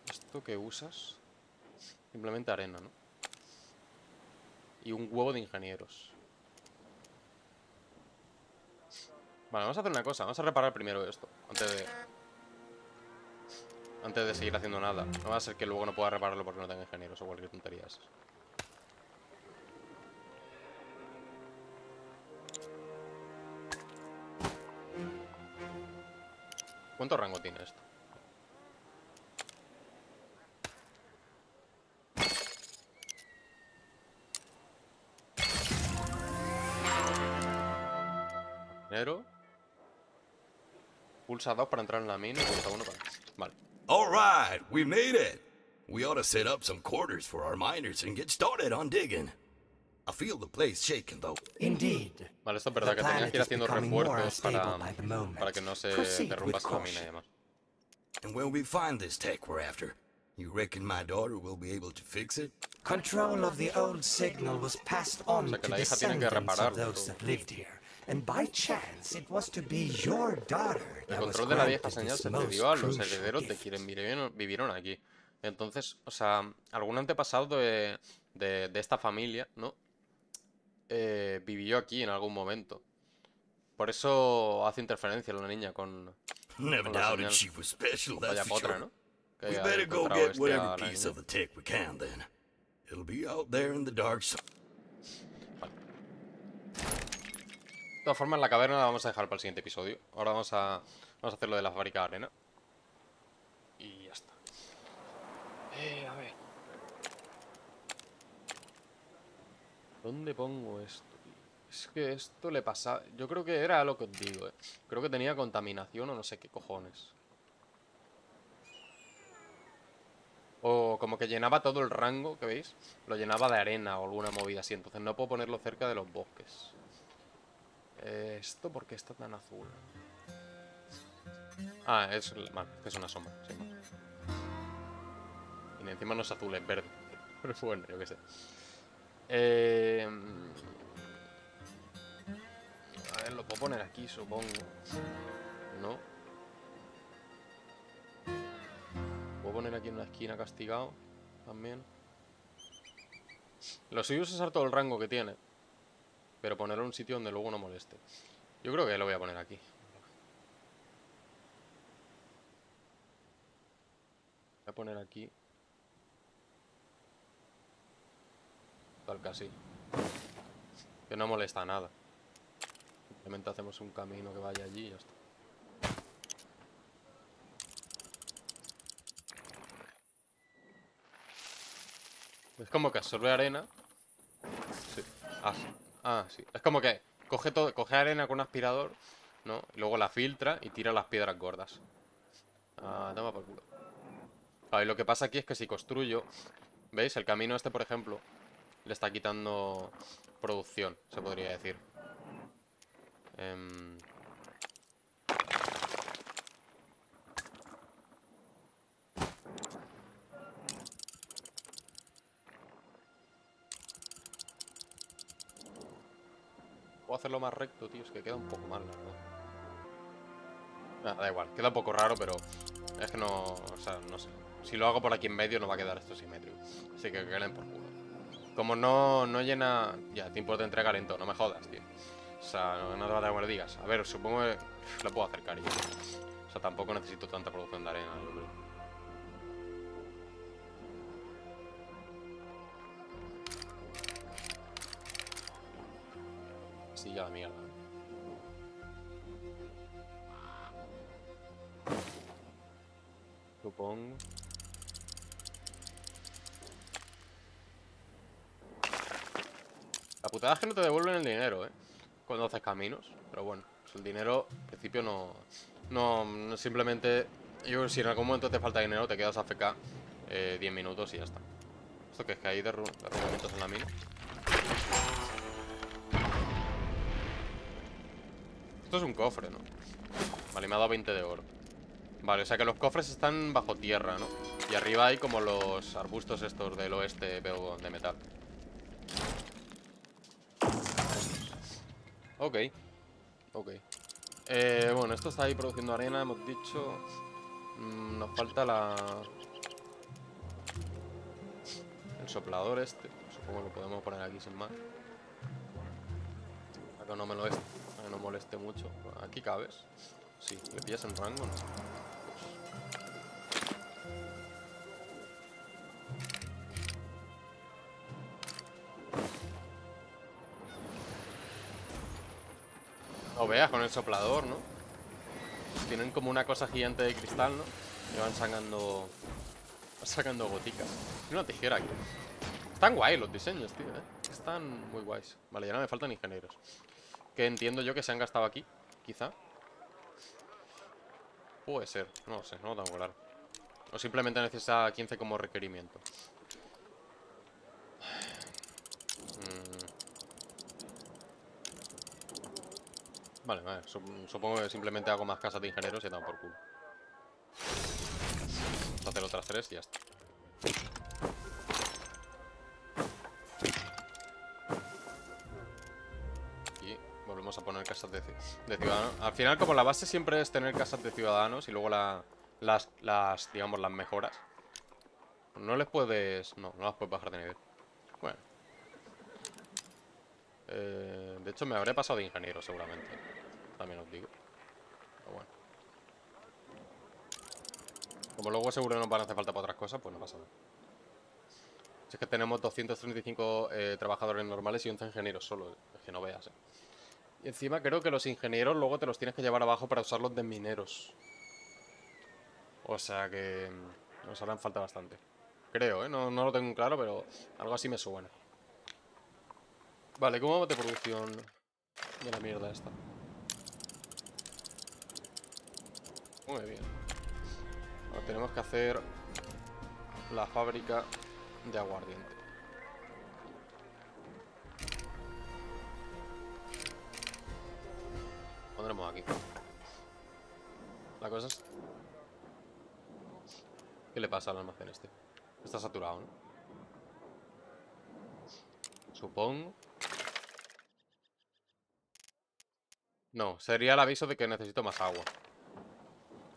¿Esto que usas? Simplemente arena, ¿no? Y un huevo de ingenieros. Vale, vamos a hacer una cosa. Vamos a reparar primero esto. Antes de... Antes de seguir haciendo nada. No va a ser que luego no pueda repararlo porque no tenga ingenieros o cualquier tontería. ¿Cuánto rango tiene esto? Pulsa 2 para entrar en la mina y pulsa 1 para... Vale. All right, we made it. We ought to set up some quarters for our miners and get started on digging. I feel the place shaking though. Indeed. Vale, esto es The verdad que tenías planet que ir is haciendo refuerzos para, the moment. para que no se Proceed derrumba with esta mina y demás. And when we find this tech we're after, you reckon my daughter will be able to fix it? Control of the old signal was passed on O sea, to la hija tiene que descendants of those that lived here. And by chance, it was to be your daughter El that was control de la vieja señal se cedió a los herederos de quienes vivieron, vivieron aquí. Entonces, o sea, algún antepasado de, de, de esta familia, ¿no? Eh, vivió aquí en algún momento. Por eso hace interferencia la niña con... Never Con la doubted señal. she was special, that's Vaya for potra, sure. ¿no? Que We better go get este whatever la piece of the tech we can then. It'll be out there in the dark so De todas formas, la caverna la vamos a dejar para el siguiente episodio. Ahora vamos a, vamos a hacer lo de la fábrica de arena. Y ya está. Eh, a ver. ¿Dónde pongo esto? Es que esto le pasa... Yo creo que era lo que os digo, eh. Creo que tenía contaminación o no sé qué cojones. O como que llenaba todo el rango, que veis? Lo llenaba de arena o alguna movida así. Entonces no puedo ponerlo cerca de los bosques. Eh, ¿Esto por qué está tan azul? Ah, es, vale, es una sombra, más. Y encima no es azul, es verde. Pero bueno, yo qué sé. Eh, a ver, lo puedo poner aquí, supongo. No. Puedo poner aquí en una esquina castigado. También. Lo suyo es usar todo el rango que tiene. Pero ponerlo en un sitio donde luego no moleste. Yo creo que lo voy a poner aquí. Voy a poner aquí. Tal casi. Que no molesta nada. Simplemente hacemos un camino que vaya allí y ya está. Es como que absorbe arena. Sí. Ah, sí. Ah, sí. Es como que coge todo, coge arena con un aspirador, ¿no? Y luego la filtra y tira las piedras gordas. Ah, toma por culo. Ah, y lo que pasa aquí es que si construyo, ¿veis? El camino este, por ejemplo, le está quitando producción, se podría decir. Em, hacerlo más recto, tío. Es que queda un poco mal, la verdad. Nah, da igual. Queda un poco raro, pero... Es que no... O sea, no sé. Si lo hago por aquí en medio no va a quedar esto simétrico. Así que que queden por culo. Como no, no llena... Ya, tiempo de entrega lento. No me jodas, tío. O sea, no, no te va a dar buenos días. A ver, supongo que lo puedo acercar yo. O sea, tampoco necesito tanta producción de arena, yo creo. La mierda. Supongo. La putada es que no te devuelven el dinero, ¿eh? Cuando haces caminos. Pero bueno, el dinero, al principio, no... No, no simplemente... Yo si en algún momento te falta dinero, te quedas AFK eh, 10 minutos y ya está. ¿Esto que es que hay derru derrumbamientos en la mina? Esto es un cofre, ¿no? Vale, me ha dado 20 de oro. Vale, o sea que los cofres están bajo tierra, ¿no? Y arriba hay como los arbustos estos del oeste, pero de metal. Ok. Ok. Eh, bueno, esto está ahí produciendo arena, hemos dicho. Mm, nos falta la... El soplador este. Supongo que lo podemos poner aquí sin más. Que no me lo para no moleste mucho. Aquí cabes. Sí, ¿le pillas en rango? No. No veas con el soplador, ¿no? Tienen como una cosa gigante de cristal, ¿no? Y van sacando... Van sacando goticas. Y una tijera aquí. Están guay los diseños, tío, ¿eh? Están muy guays. Vale, ya no me faltan ingenieros. Que entiendo yo que se han gastado aquí, quizá. Puede ser, no lo sé, no lo tengo claro. O simplemente necesita 15 como requerimiento. Mm. Vale, vale. sup- Supongo que simplemente hago más casas de ingenieros y he dado por culo. Hacer otras tres y ya está. De, ci- de ciudadanos. Al final, como la base siempre es tener casas de ciudadanos y luego la- las, las, digamos, las mejoras. No les puedes... No, no las puedes bajar de nivel. Bueno. Eh, de hecho, me habré pasado de ingeniero seguramente. También os digo. Pero bueno. Como luego seguro nos van a hacer falta para otras cosas, pues no pasa nada. Si es que tenemos 235 eh, trabajadores normales y 11 ingenieros solo. Es que no veas, eh. Y encima creo que los ingenieros luego te los tienes que llevar abajo para usarlos de mineros. O sea que mm, nos harán falta bastante. Creo, ¿eh? No, no lo tengo claro, pero algo así me suena. Vale, ¿cómo vamos de producción de la mierda esta? Muy bien. Ahora tenemos que hacer la fábrica de aguardiente. Aquí. La cosa es... ¿Qué le pasa al almacén este? Está saturado, ¿no? Supongo. No, sería el aviso de que necesito más agua.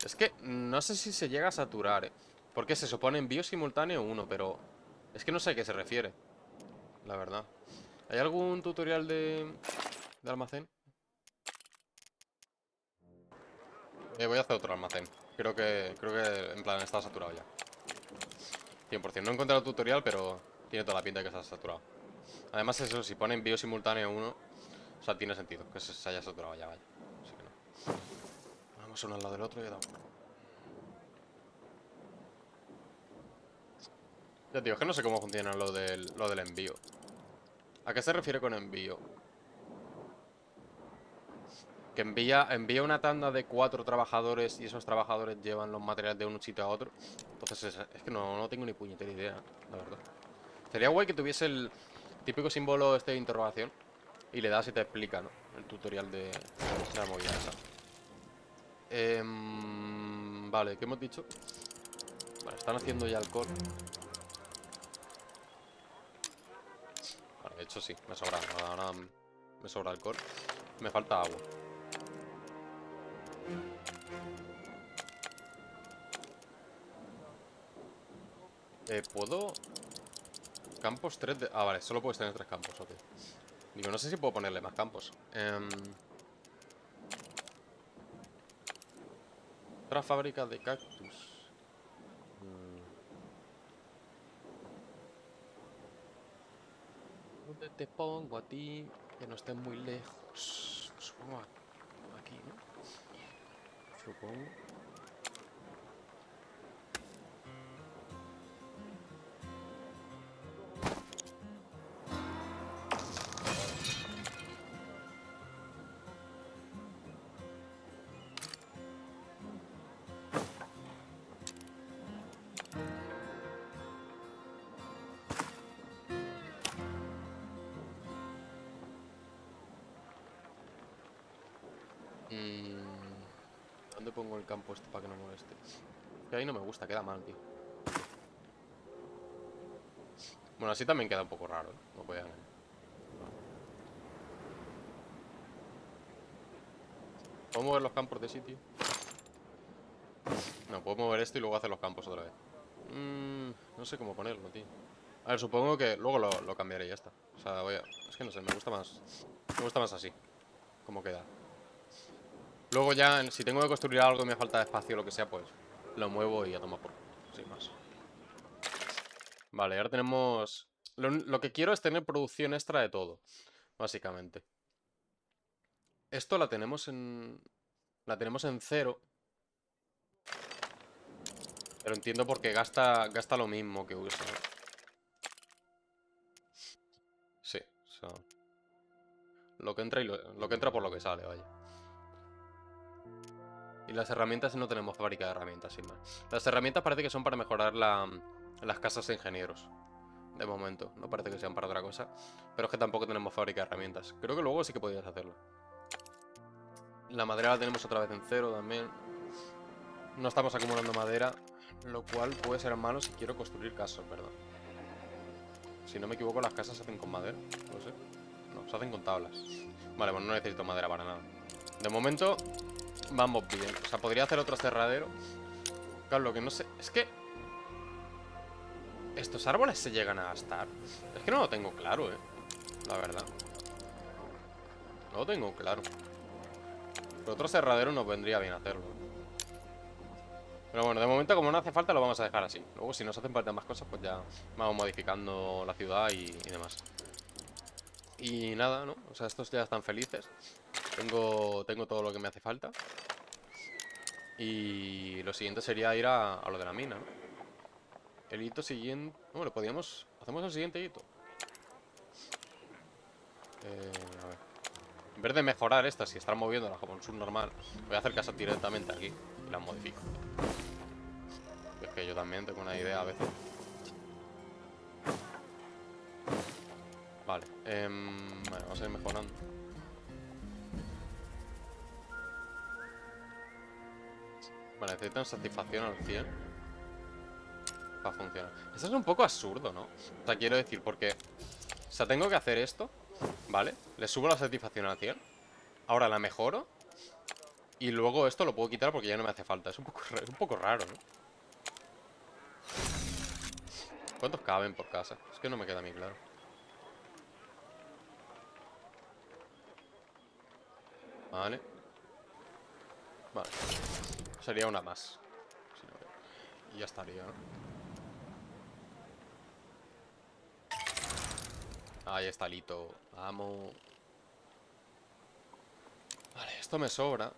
Es que no sé si se llega a saturar, ¿eh? Porque se supone envío simultáneo uno, pero... Es que no sé a qué se refiere. La verdad. ¿Hay algún tutorial de... de almacén? Eh, voy a hacer otro almacén. Creo que... Creo que en plan está saturado ya. 100%. No he encontrado el tutorial, pero tiene toda la pinta de que está saturado. Además eso, si pone envío simultáneo uno, o sea, tiene sentido que se, haya saturado ya, vaya. Así que no. Vamos uno al lado del otro y ya. Ya, tío, es que no sé cómo funciona lo del, lo del envío. ¿A qué se refiere con envío? Que envía, una tanda de cuatro trabajadores y esos trabajadores llevan los materiales de un sitio a otro. Entonces es, que no, tengo ni puñetera idea, la verdad. Sería guay que tuviese el típico símbolo este de interrogación y le das y te explica, ¿no? El tutorial de, la movida esa. Em, vale, ¿qué hemos dicho? Vale, están haciendo ya alcohol. Vale, de hecho sí, me sobra. Me sobra alcohol. Me falta agua. Eh, ¿puedo...? Campos 3 de... Ah, vale, solo puedes tener tres campos, ok. Digo, no sé si puedo ponerle más campos. Em, Otra fábrica de cactus. Mm. ¿Dónde te pongo a ti? Que no estés muy lejos. Supongo aquí, ¿no? Supongo. Pongo el campo este para que no moleste? Que ahí no me gusta, queda mal, tío. Bueno, así también queda un poco raro, ¿eh? No voy a. ¿Puedo mover los campos de sitio? No, puedo mover esto y luego hacer los campos otra vez. Mm, no sé cómo ponerlo, tío. A ver, supongo que luego lo, lo cambiaré y ya está. O sea, voy a... Es que no sé, me gusta más... Me gusta más así. Como queda. Luego ya, si tengo que construir algo y me falta espacio o lo que sea, pues lo muevo y a tomar por sin más. Vale, ahora tenemos... Lo, que quiero es tener producción extra de todo, básicamente. Esto la tenemos en... La tenemos en cero. Pero entiendo por qué gasta, gasta lo mismo que usa. Sí, o. Lo que entra y lo, lo que entra por lo que sale, vaya. Y las herramientas no tenemos fábrica de herramientas, sin más. Las herramientas parece que son para mejorar la- las casas de ingenieros. De momento. No parece que sean para otra cosa. Pero es que tampoco tenemos fábrica de herramientas. Creo que luego sí que podías hacerlo. La madera la tenemos otra vez en cero también. No estamos acumulando madera. Lo cual puede ser malo si quiero construir casas, ¿verdad? Si no me equivoco, las casas se hacen con madera. No sé. No, se hacen con tablas. Vale, bueno, no necesito madera para nada. De momento, vamos bien. O sea, podría hacer otro cerradero. Claro, lo que no sé... Es que... ¿Estos árboles se llegan a gastar? Es que no lo tengo claro, eh. La verdad. No lo tengo claro. Pero otro cerradero nos vendría bien hacerlo. Pero bueno, de momento como no hace falta lo vamos a dejar así. Luego si nos hacen falta más cosas, pues ya vamos modificando la ciudad y, y demás. Y nada, ¿no? O sea, estos ya están felices. Tengo, tengo todo lo que me hace falta. Y lo siguiente sería ir a, a lo de la mina, ¿no? El hito siguiente... Bueno, podíamos... Hacemos el siguiente hito. Eh, a ver. En vez de mejorar estas y estar moviendo la Japón normal, voy a hacer caso directamente aquí y las modifico. Es que yo también tengo una idea a veces. Vale, em, vamos a ir mejorando. Vale, necesitan satisfacción al 100 para funcionar. Esto es un poco absurdo, ¿no? O sea, quiero decir, porque... O sea, tengo que hacer esto, ¿vale? Le subo la satisfacción al 100. Ahora la mejoro. Y luego esto lo puedo quitar porque ya no me hace falta. Es un poco, un poco raro, ¿no? ¿Cuántos caben por casa? Es que no me queda a mí claro. Vale. Vale. Sería una más. Y ya estaría, ¿no? Ahí está el hito. Vamos. Vale, esto me sobra.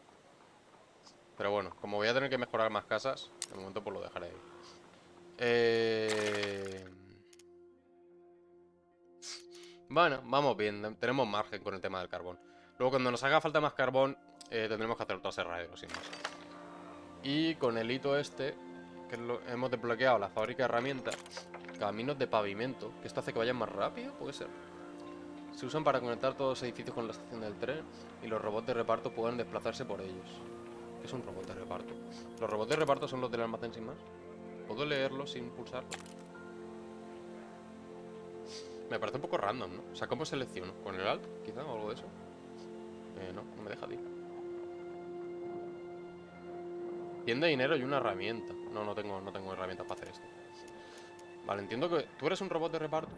Pero bueno, como voy a tener que mejorar más casas, de momento pues lo dejaré ahí. Eh... Bueno, vamos bien, tenemos margen con el tema del carbón. Luego cuando nos haga falta más carbón, eh, tendremos que hacer otro aserradero, sin más. Y con el hito este, que hemos desbloqueado la fábrica de herramientas, caminos de pavimento, que esto hace que vayan más rápido, puede ser. Se usan para conectar todos los edificios con la estación del tren y los robots de reparto pueden desplazarse por ellos. ¿Qué es un robot de reparto? Los robots de reparto son los del almacén sin más. ¿Puedo leerlo sin pulsarlo? Me parece un poco random, ¿no? O sea, ¿cómo selecciono? ¿Con el alt, quizá, o algo de eso? Eh, no, no me deja, tío. Tienda dinero y una herramienta. No, no tengo, no tengo herramientas para hacer esto. Vale, entiendo que... ¿Tú eres un robot de reparto?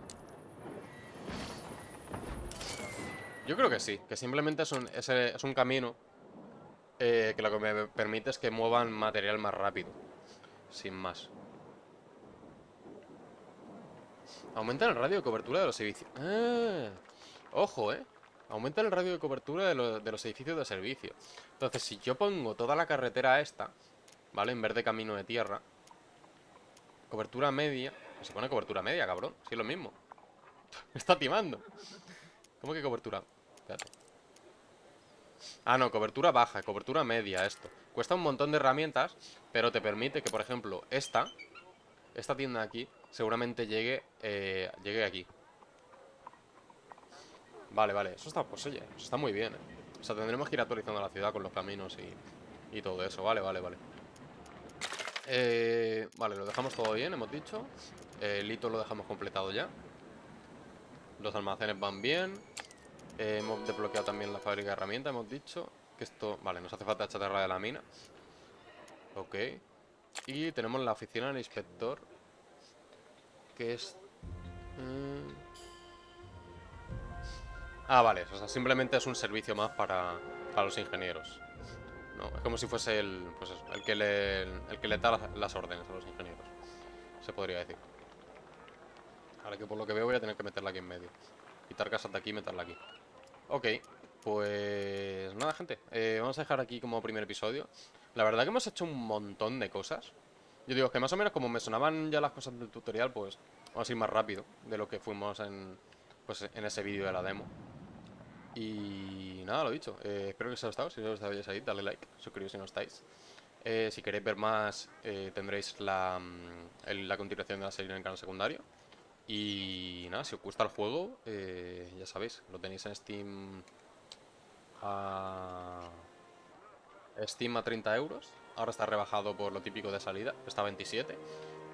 Yo creo que sí, que simplemente es un, es, eh, es un camino eh, que lo que me permite es que muevan material más rápido. Sin más. Aumenta el radio de cobertura de los edificios. ¡Ah! Ojo, ¿eh? Aumenta el radio de cobertura de, de los edificios de servicio. Entonces, si yo pongo toda la carretera esta, ¿vale? En vez de camino de tierra. Cobertura media. Se pone cobertura media, cabrón. Si es lo mismo. Me está timando. ¿Cómo que cobertura? Espérate. Ah, no, cobertura baja, cobertura media esto. Cuesta un montón de herramientas, pero te permite que, por ejemplo, esta, esta tienda de aquí, seguramente llegue, eh, llegue aquí. Vale, vale, eso está, pues oye, está muy bien, ¿eh? O sea, tendremos que ir actualizando la ciudad con los caminos y, y todo eso, vale, vale, vale. Eh, vale, lo dejamos todo bien, hemos dicho. Eh, el hito lo dejamos completado ya. Los almacenes van bien. Eh, hemos desbloqueado también la fábrica de herramientas, hemos dicho. Que esto, vale, nos hace falta chatarra de la mina. Ok. Y tenemos la oficina del inspector. Que es... mm. Ah, vale, o sea, simplemente es un servicio más para, para los ingenieros. No, es como si fuese el, pues eso, el que le, el que le da las, órdenes a los ingenieros. Se podría decir. Ahora que por lo que veo voy a tener que meterla aquí en medio. Quitar casas de aquí y meterla aquí. Ok, pues nada, gente. eh, vamos a dejar aquí como primer episodio. La verdad que hemos hecho un montón de cosas. Yo digo que más o menos como me sonaban ya las cosas del tutorial, pues vamos a ir más rápido de lo que fuimos en, pues, en ese vídeo de la demo. Y nada, lo dicho. eh, espero que os haya gustado. Si os ha gustado, ya sabéis, dale like, suscribiros si no estáis. Eh, si queréis ver más, eh, tendréis la, mm, la continuación de la serie en el canal secundario. Y nada, si os gusta el juego, ya sabéis, lo tenéis en Steam a... Steam a 30 euros. Ahora está rebajado por lo típico de salida, está a 27.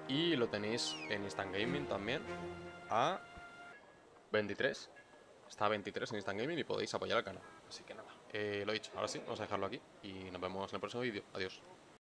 Y lo tenéis en Instant Gaming también a 23. Está a 23 en Instant Gaming y podéis apoyar al canal. Así que nada, eh, lo dicho, ahora sí, vamos a dejarlo aquí y nos vemos en el próximo vídeo. Adiós.